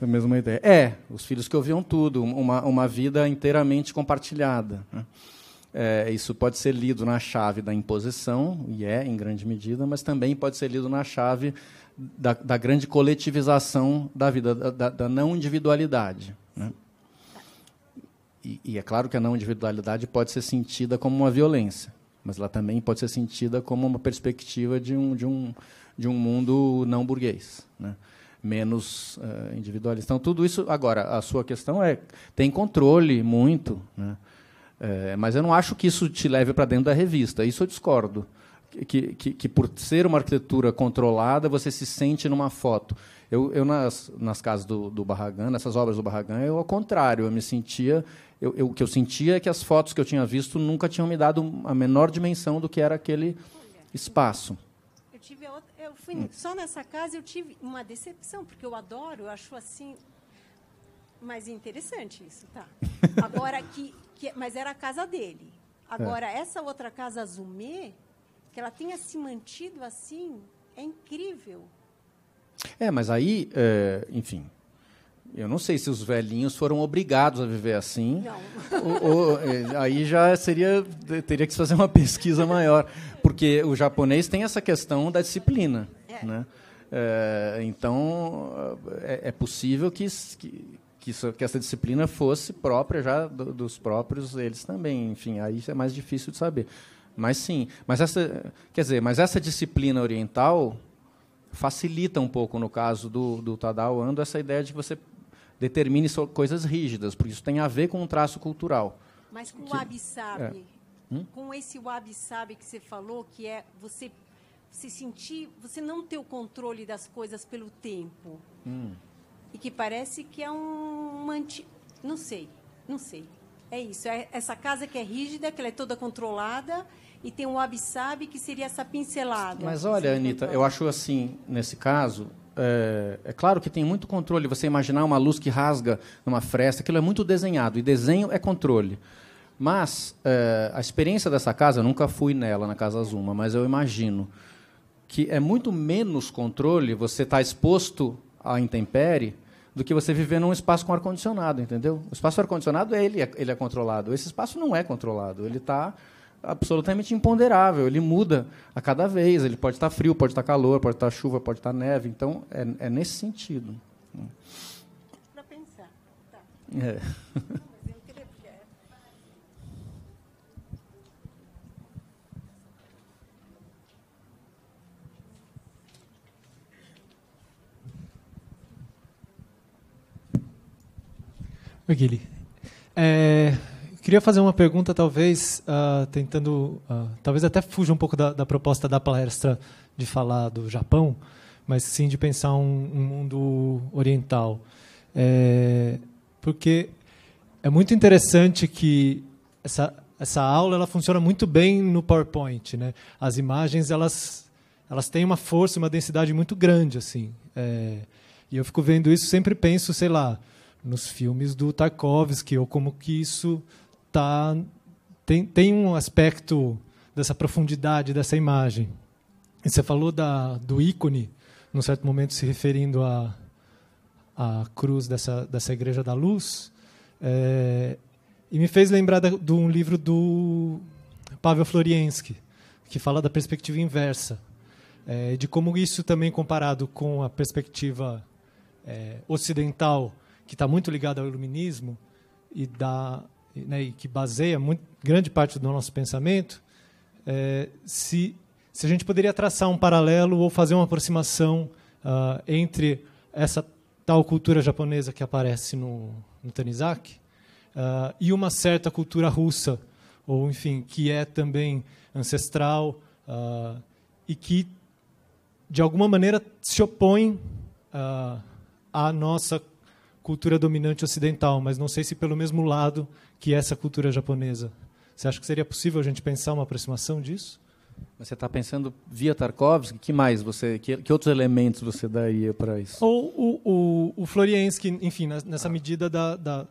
da mesma ideia. É, os filhos que ouviam tudo, uma, uma vida inteiramente compartilhada. Né? É, isso pode ser lido na chave da imposição, e é, em grande medida, mas também pode ser lido na chave da, da grande coletivização da vida, da, da não individualidade. Né? E, e, é claro que a não individualidade pode ser sentida como uma violência, mas ela também pode ser sentida como uma perspectiva de um, de um, de um mundo não burguês, né? menos uh, individualista. Então, tudo isso. Agora, a sua questão é: tem controle muito, né? É, mas eu não acho que isso te leve para dentro da revista. Isso eu discordo. Que, que, que, por ser uma arquitetura controlada, você se sente numa foto. Eu, eu nas, nas casas do, do Barragan, nessas obras do Barragan, eu ao contrário, eu me sentia eu, eu, o que eu sentia é que as fotos que eu tinha visto nunca tinham me dado a menor dimensão do que era aquele espaço. Eu tive eu fui só nessa casa eu tive uma decepção porque eu adoro, eu acho assim mais interessante isso, tá? Agora que, que mas era a casa dele. Agora é. essa outra casa Zumê, que ela tenha se mantido assim, é incrível. É, mas aí, é, enfim, eu não sei se os velhinhos foram obrigados a viver assim. Ou, ou, é, aí já seria teria que fazer uma pesquisa maior, porque o japonês tem essa questão da disciplina, é. né? É, então é, é possível que, que que, isso, que, essa disciplina fosse própria já do, dos próprios eles também. Enfim, aí é mais difícil de saber. Mas sim, mas essa quer dizer, mas essa disciplina oriental facilita um pouco no caso do, do Tadao Ando essa ideia de que você determine coisas rígidas, porque isso tem a ver com um traço cultural. Mas com que, o wabi-sabi, é. hum? com esse wabi-sabi que você falou, que é você se sentir, você não ter o controle das coisas pelo tempo. Hum. E que parece que é um manti... não sei, não sei. É isso, é essa casa que é rígida, que ela é toda controlada e tem um wabi-sabi que seria essa pincelada. Mas olha, Anitta, eu acho assim, nesse caso, é, é, claro que tem muito controle. Você imaginar uma luz que rasga numa fresta, aquilo é muito desenhado. E desenho é controle. Mas é, a experiência dessa casa, eu nunca fui nela, na Casa Zuma, mas eu imagino que é muito menos controle você estar tá exposto à intempérie do que você viver num espaço com ar-condicionado, entendeu? O espaço ar-condicionado, ele é, ele é controlado. Esse espaço não é controlado. Ele está absolutamente imponderável. Ele muda a cada vez. Ele pode estar frio, pode estar calor, pode estar chuva, pode estar neve. Então, é, é nesse sentido. Para pensar. Tá. É. Oi, Guilherme. É, queria fazer uma pergunta, talvez, uh, tentando. Uh, talvez até fuja um pouco da, da, proposta da palestra de falar do Japão, mas sim de pensar um, um mundo oriental. É, porque é muito interessante que essa, essa aula ela funciona muito bem no PowerPoint. Né? As imagens elas, elas têm uma força, uma densidade muito grande. assim. É, e eu fico vendo isso, sempre penso, sei lá nos filmes do Tarkovsky, ou como que isso tá, tem, tem um aspecto dessa profundidade dessa imagem. E você falou da, do ícone, num certo momento se referindo à, à cruz dessa, dessa Igreja da Luz, é, e me fez lembrar da, de um livro do Pavel Floriensky, que fala da perspectiva inversa, é, de como isso também comparado com a perspectiva é, ocidental que está muito ligado ao iluminismo e, dá, né, e que baseia muito, grande parte do nosso pensamento, é, se, se a gente poderia traçar um paralelo ou fazer uma aproximação uh, entre essa tal cultura japonesa que aparece no, no Tanizaki uh, e uma certa cultura russa, ou enfim, que é também ancestral uh, e que de alguma maneira se opõe à nossa cultura dominante ocidental, mas não sei se pelo mesmo lado que essa cultura japonesa. Você acha que seria possível a gente pensar uma aproximação disso? Você está pensando via Tarkovsky? Que mais você, que, que outros elementos você daria para isso? Ou o, o, o Floriensky, enfim, nessa medida da, da,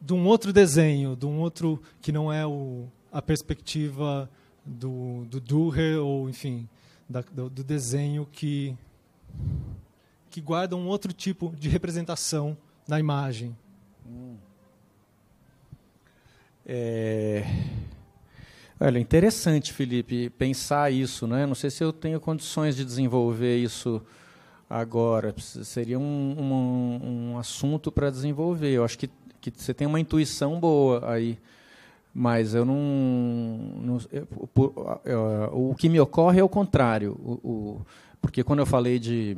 de um outro desenho, de um outro que não é o, a perspectiva do, do Dürer ou, enfim, da, do, do desenho que que guardam um outro tipo de representação na imagem. É... Olha, interessante, Felipe, pensar isso. Né? Não sei se eu tenho condições de desenvolver isso agora. Seria um, um, um assunto para desenvolver. Eu acho que, que você tem uma intuição boa aí. Mas eu não. não eu, o, o que me ocorre é o contrário. O, o, porque quando eu falei de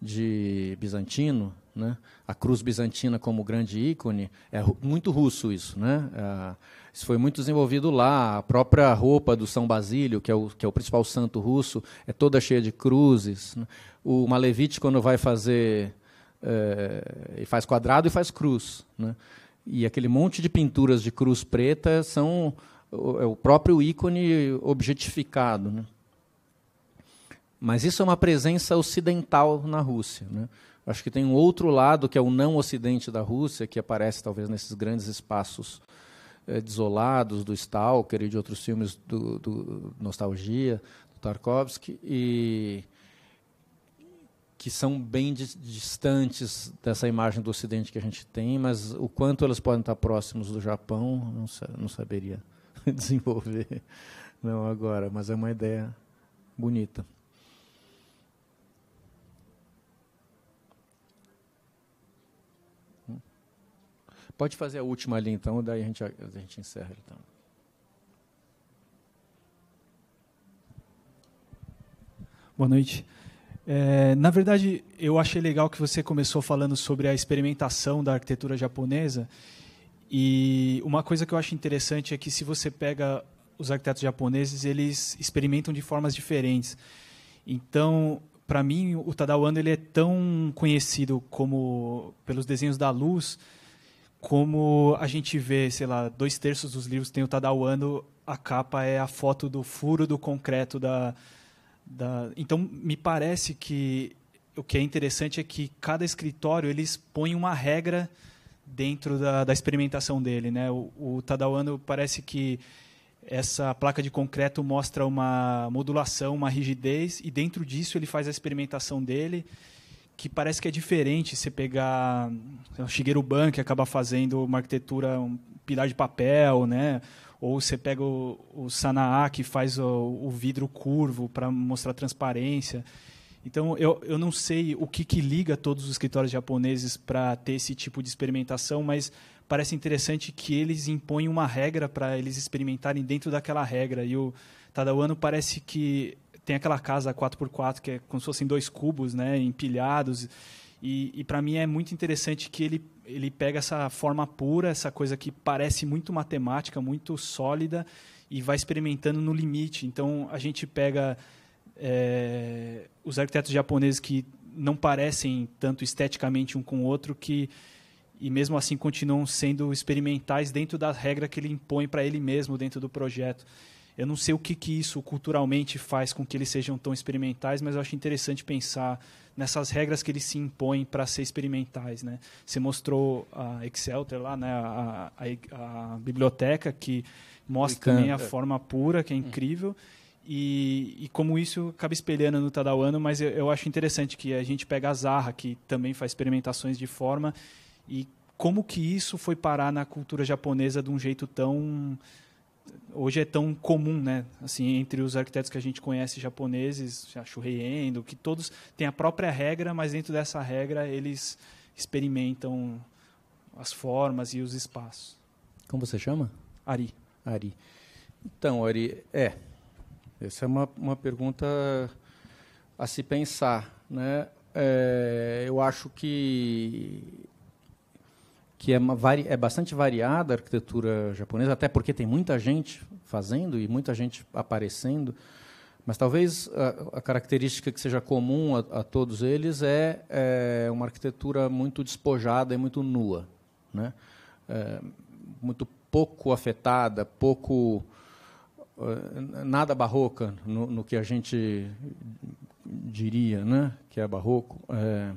de bizantino, né? a cruz bizantina como grande ícone, é muito russo isso. Né? É, isso foi muito desenvolvido lá. A própria roupa do São Basílio, que é o, que é o principal santo russo, é toda cheia de cruzes. Né? O Malevich, quando vai fazer. É, faz quadrado e faz cruz. Né? E aquele monte de pinturas de cruz preta são o, é o próprio ícone objetificado. Né? Mas isso é uma presença ocidental na Rússia. Né? Acho que tem um outro lado, que é o não ocidente da Rússia, que aparece talvez nesses grandes espaços é, desolados do Stalker e de outros filmes do, do Nostalgia, do Tarkovsky, e que são bem distantes dessa imagem do Ocidente que a gente tem, mas o quanto elas podem estar próximos do Japão, não, não saberia desenvolver não agora, mas é uma ideia bonita. Pode fazer a última ali, então, daí a gente, a gente encerra. Então. Boa noite. É, na verdade, eu achei legal que você começou falando sobre a experimentação da arquitetura japonesa. E uma coisa que eu acho interessante é que se você pega os arquitetos japoneses, eles experimentam de formas diferentes. Então, para mim, o Tadao Ando ele é tão conhecido como pelos desenhos da luz, como a gente vê, sei lá, dois terços dos livros tem o Tadao Ando, a capa é a foto do furo do concreto da, da... Então, me parece que o que é interessante é que cada escritório eles põem uma regra dentro da, da experimentação dele, né? O, o Tadao Ando parece que essa placa de concreto mostra uma modulação, uma rigidez, e dentro disso ele faz a experimentação dele que parece que é diferente você pegar o Shigeru Ban, que acaba fazendo uma arquitetura, um pilar de papel, né? ou você pega o, o Sanaa, que faz o, o vidro curvo para mostrar transparência. Então, eu, eu não sei o que, que liga todos os escritórios japoneses para ter esse tipo de experimentação, mas parece interessante que eles impõem uma regra para eles experimentarem dentro daquela regra. E o Tadawano parece que tem aquela casa 4x4 que é como se fossem dois cubos né, empilhados. E, e para mim é muito interessante que ele, ele pega essa forma pura, essa coisa que parece muito matemática, muito sólida, e vai experimentando no limite. Então a gente pega é, os arquitetos japoneses que não parecem tanto esteticamente um com o outro que e mesmo assim continuam sendo experimentais dentro da regra que ele impõe para ele mesmo dentro do projeto. Eu não sei o que, que isso culturalmente faz com que eles sejam tão experimentais, mas eu acho interessante pensar nessas regras que eles se impõem para ser experimentais. Né? Você mostrou a Excelter lá, né? a, a, a biblioteca, que mostra também a é. forma pura, que é incrível. E, e, como isso acaba espelhando no Tadawano, mas eu, eu, acho interessante que a gente pega a Zarra, que também faz experimentações de forma, e como que isso foi parar na cultura japonesa de um jeito tão hoje é tão comum, né? Assim, entre os arquitetos que a gente conhece japoneses, Shuhei Endo, que todos têm a própria regra, mas dentro dessa regra eles experimentam as formas e os espaços. Como você chama? Ari. Ari. Então, Ari, é, essa é uma, uma pergunta a se pensar. Né? É, eu acho que, que é, é bastante variada a arquitetura japonesa, até porque tem muita gente fazendo e muita gente aparecendo. Mas talvez a, a característica que seja comum a, a todos eles é, é, uma arquitetura muito despojada e muito nua. Né? É, muito pouco afetada, pouco eh, nada barroca no, no, que a gente diria, né, que é barroco, é,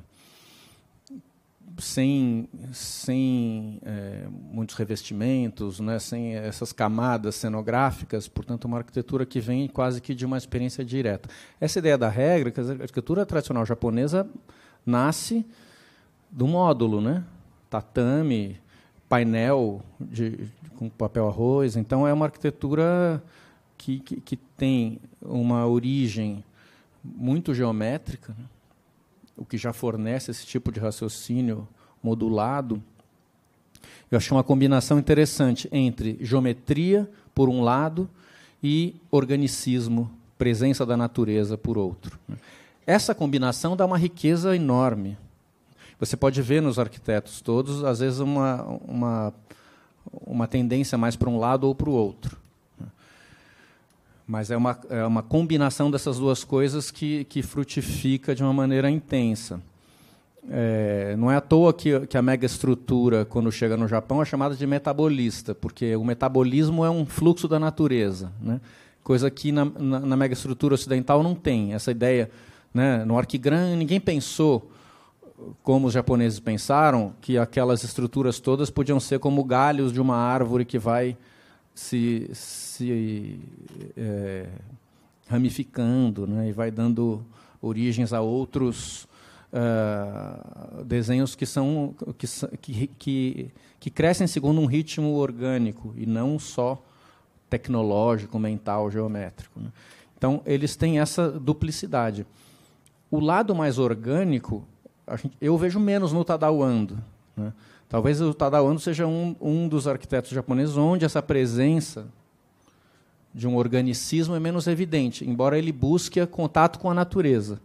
sem sem é, muitos revestimentos, né, sem essas camadas cenográficas, portanto uma arquitetura que vem quase que de uma experiência direta. Essa ideia da regra, que a arquitetura tradicional japonesa nasce do módulo, né, tatame, painel de, com papel arroz, então é uma arquitetura que, que, que tem uma origem muito geométrica, né? O que já fornece esse tipo de raciocínio modulado. Eu achei uma combinação interessante entre geometria, por um lado, e organicismo, presença da natureza, por outro. Essa combinação dá uma riqueza enorme. Você pode ver nos arquitetos todos, às vezes, uma, uma, uma tendência mais para um lado ou para o outro. Mas é uma, é uma combinação dessas duas coisas que, que frutifica de uma maneira intensa. É, não é à toa que, que a megaestrutura, quando chega no Japão, é chamada de metabolista, porque o metabolismo é um fluxo da natureza, né? coisa que na, na, na megaestrutura ocidental não tem. Essa ideia, né? no Arquigran, ninguém pensou, como os japoneses pensaram, que aquelas estruturas todas podiam ser como galhos de uma árvore que vai se, se é, ramificando né, e vai dando origens a outros uh, desenhos que são que, que, que crescem segundo um ritmo orgânico e não só tecnológico, mental, geométrico. Né? Então eles têm essa duplicidade. O lado mais orgânico, gente, eu vejo menos no Tadao Ando. Né? Talvez o Tadao Ando seja um, um dos arquitetos japoneses onde essa presença de um organicismo é menos evidente, embora ele busque contato com a natureza.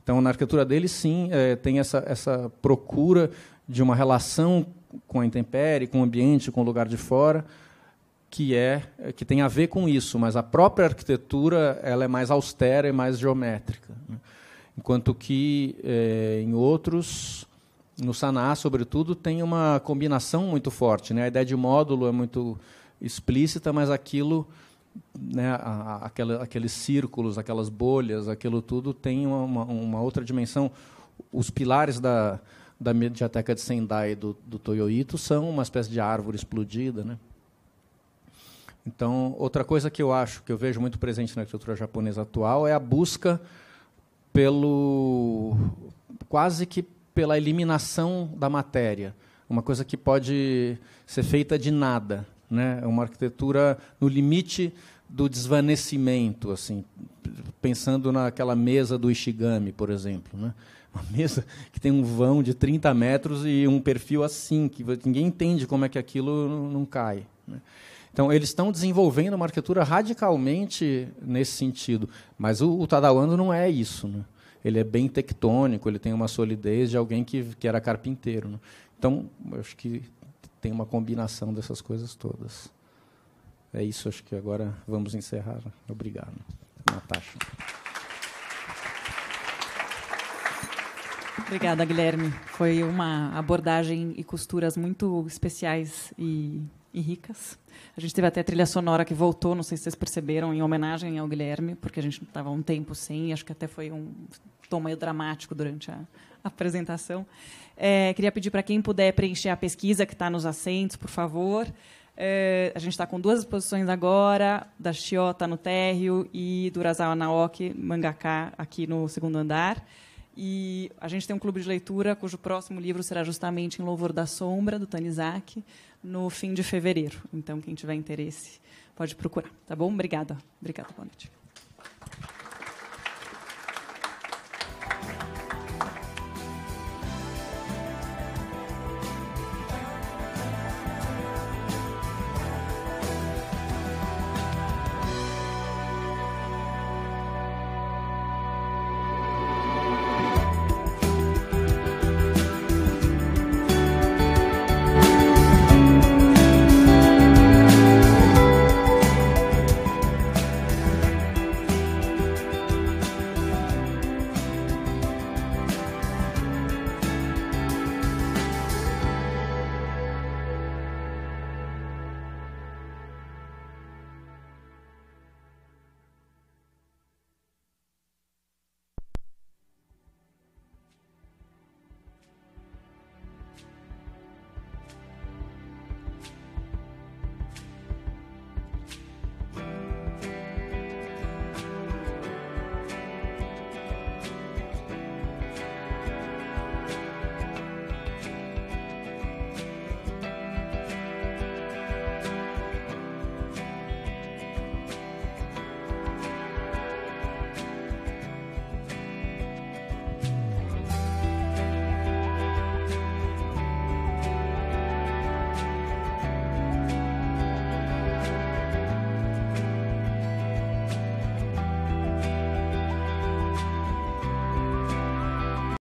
Então, na arquitetura dele, sim, é, tem essa, essa procura de uma relação com a intempérie, com o ambiente, com o lugar de fora, que é que tem a ver com isso, mas a própria arquitetura ela é mais austera e mais geométrica, né? enquanto que é, em outros no Saná, sobretudo, tem uma combinação muito forte. Né? A ideia de módulo é muito explícita, mas aquilo, né, a, a, aquela, aqueles círculos, aquelas bolhas, aquilo tudo tem uma, uma outra dimensão. Os pilares da, da mediateca de Sendai do, do Toyoito são uma espécie de árvore explodida. Né? Então, outra coisa que eu acho, que eu vejo muito presente na arquitetura japonesa atual, é a busca pelo quase que pela eliminação da matéria, uma coisa que pode ser feita de nada, né? É uma arquitetura no limite do desvanecimento, assim, pensando naquela mesa do Ishigami, por exemplo, né? Uma mesa que tem um vão de 30 metros e um perfil assim, que ninguém entende como é que aquilo não cai. Né? Então, eles estão desenvolvendo uma arquitetura radicalmente nesse sentido. Mas o, o Tadawando não é isso. Né? Ele é bem tectônico, ele tem uma solidez de alguém que, que era carpinteiro. Né? Então, acho que tem uma combinação dessas coisas todas. É isso, acho que agora vamos encerrar. Obrigado, Natasha. Obrigada, Guilherme. Foi uma abordagem e costuras muito especiais e, e, ricas. A gente teve até trilha sonora que voltou, não sei se vocês perceberam, em homenagem ao Guilherme, porque a gente estava um tempo sem, acho que até foi um tom meio dramático durante a, a apresentação. É, queria pedir para quem puder preencher a pesquisa que está nos assentos, por favor. É, a gente está com duas exposições agora, da Chiota no térreo e do Urasawa Naoki, Mangaká, aqui no segundo andar. E a gente tem um clube de leitura cujo próximo livro será justamente Em Louvor da Sombra, do Tanizaki, no fim de fevereiro. Então, quem tiver interesse, pode procurar. Tá bom? Obrigada. Obrigada, boa noite.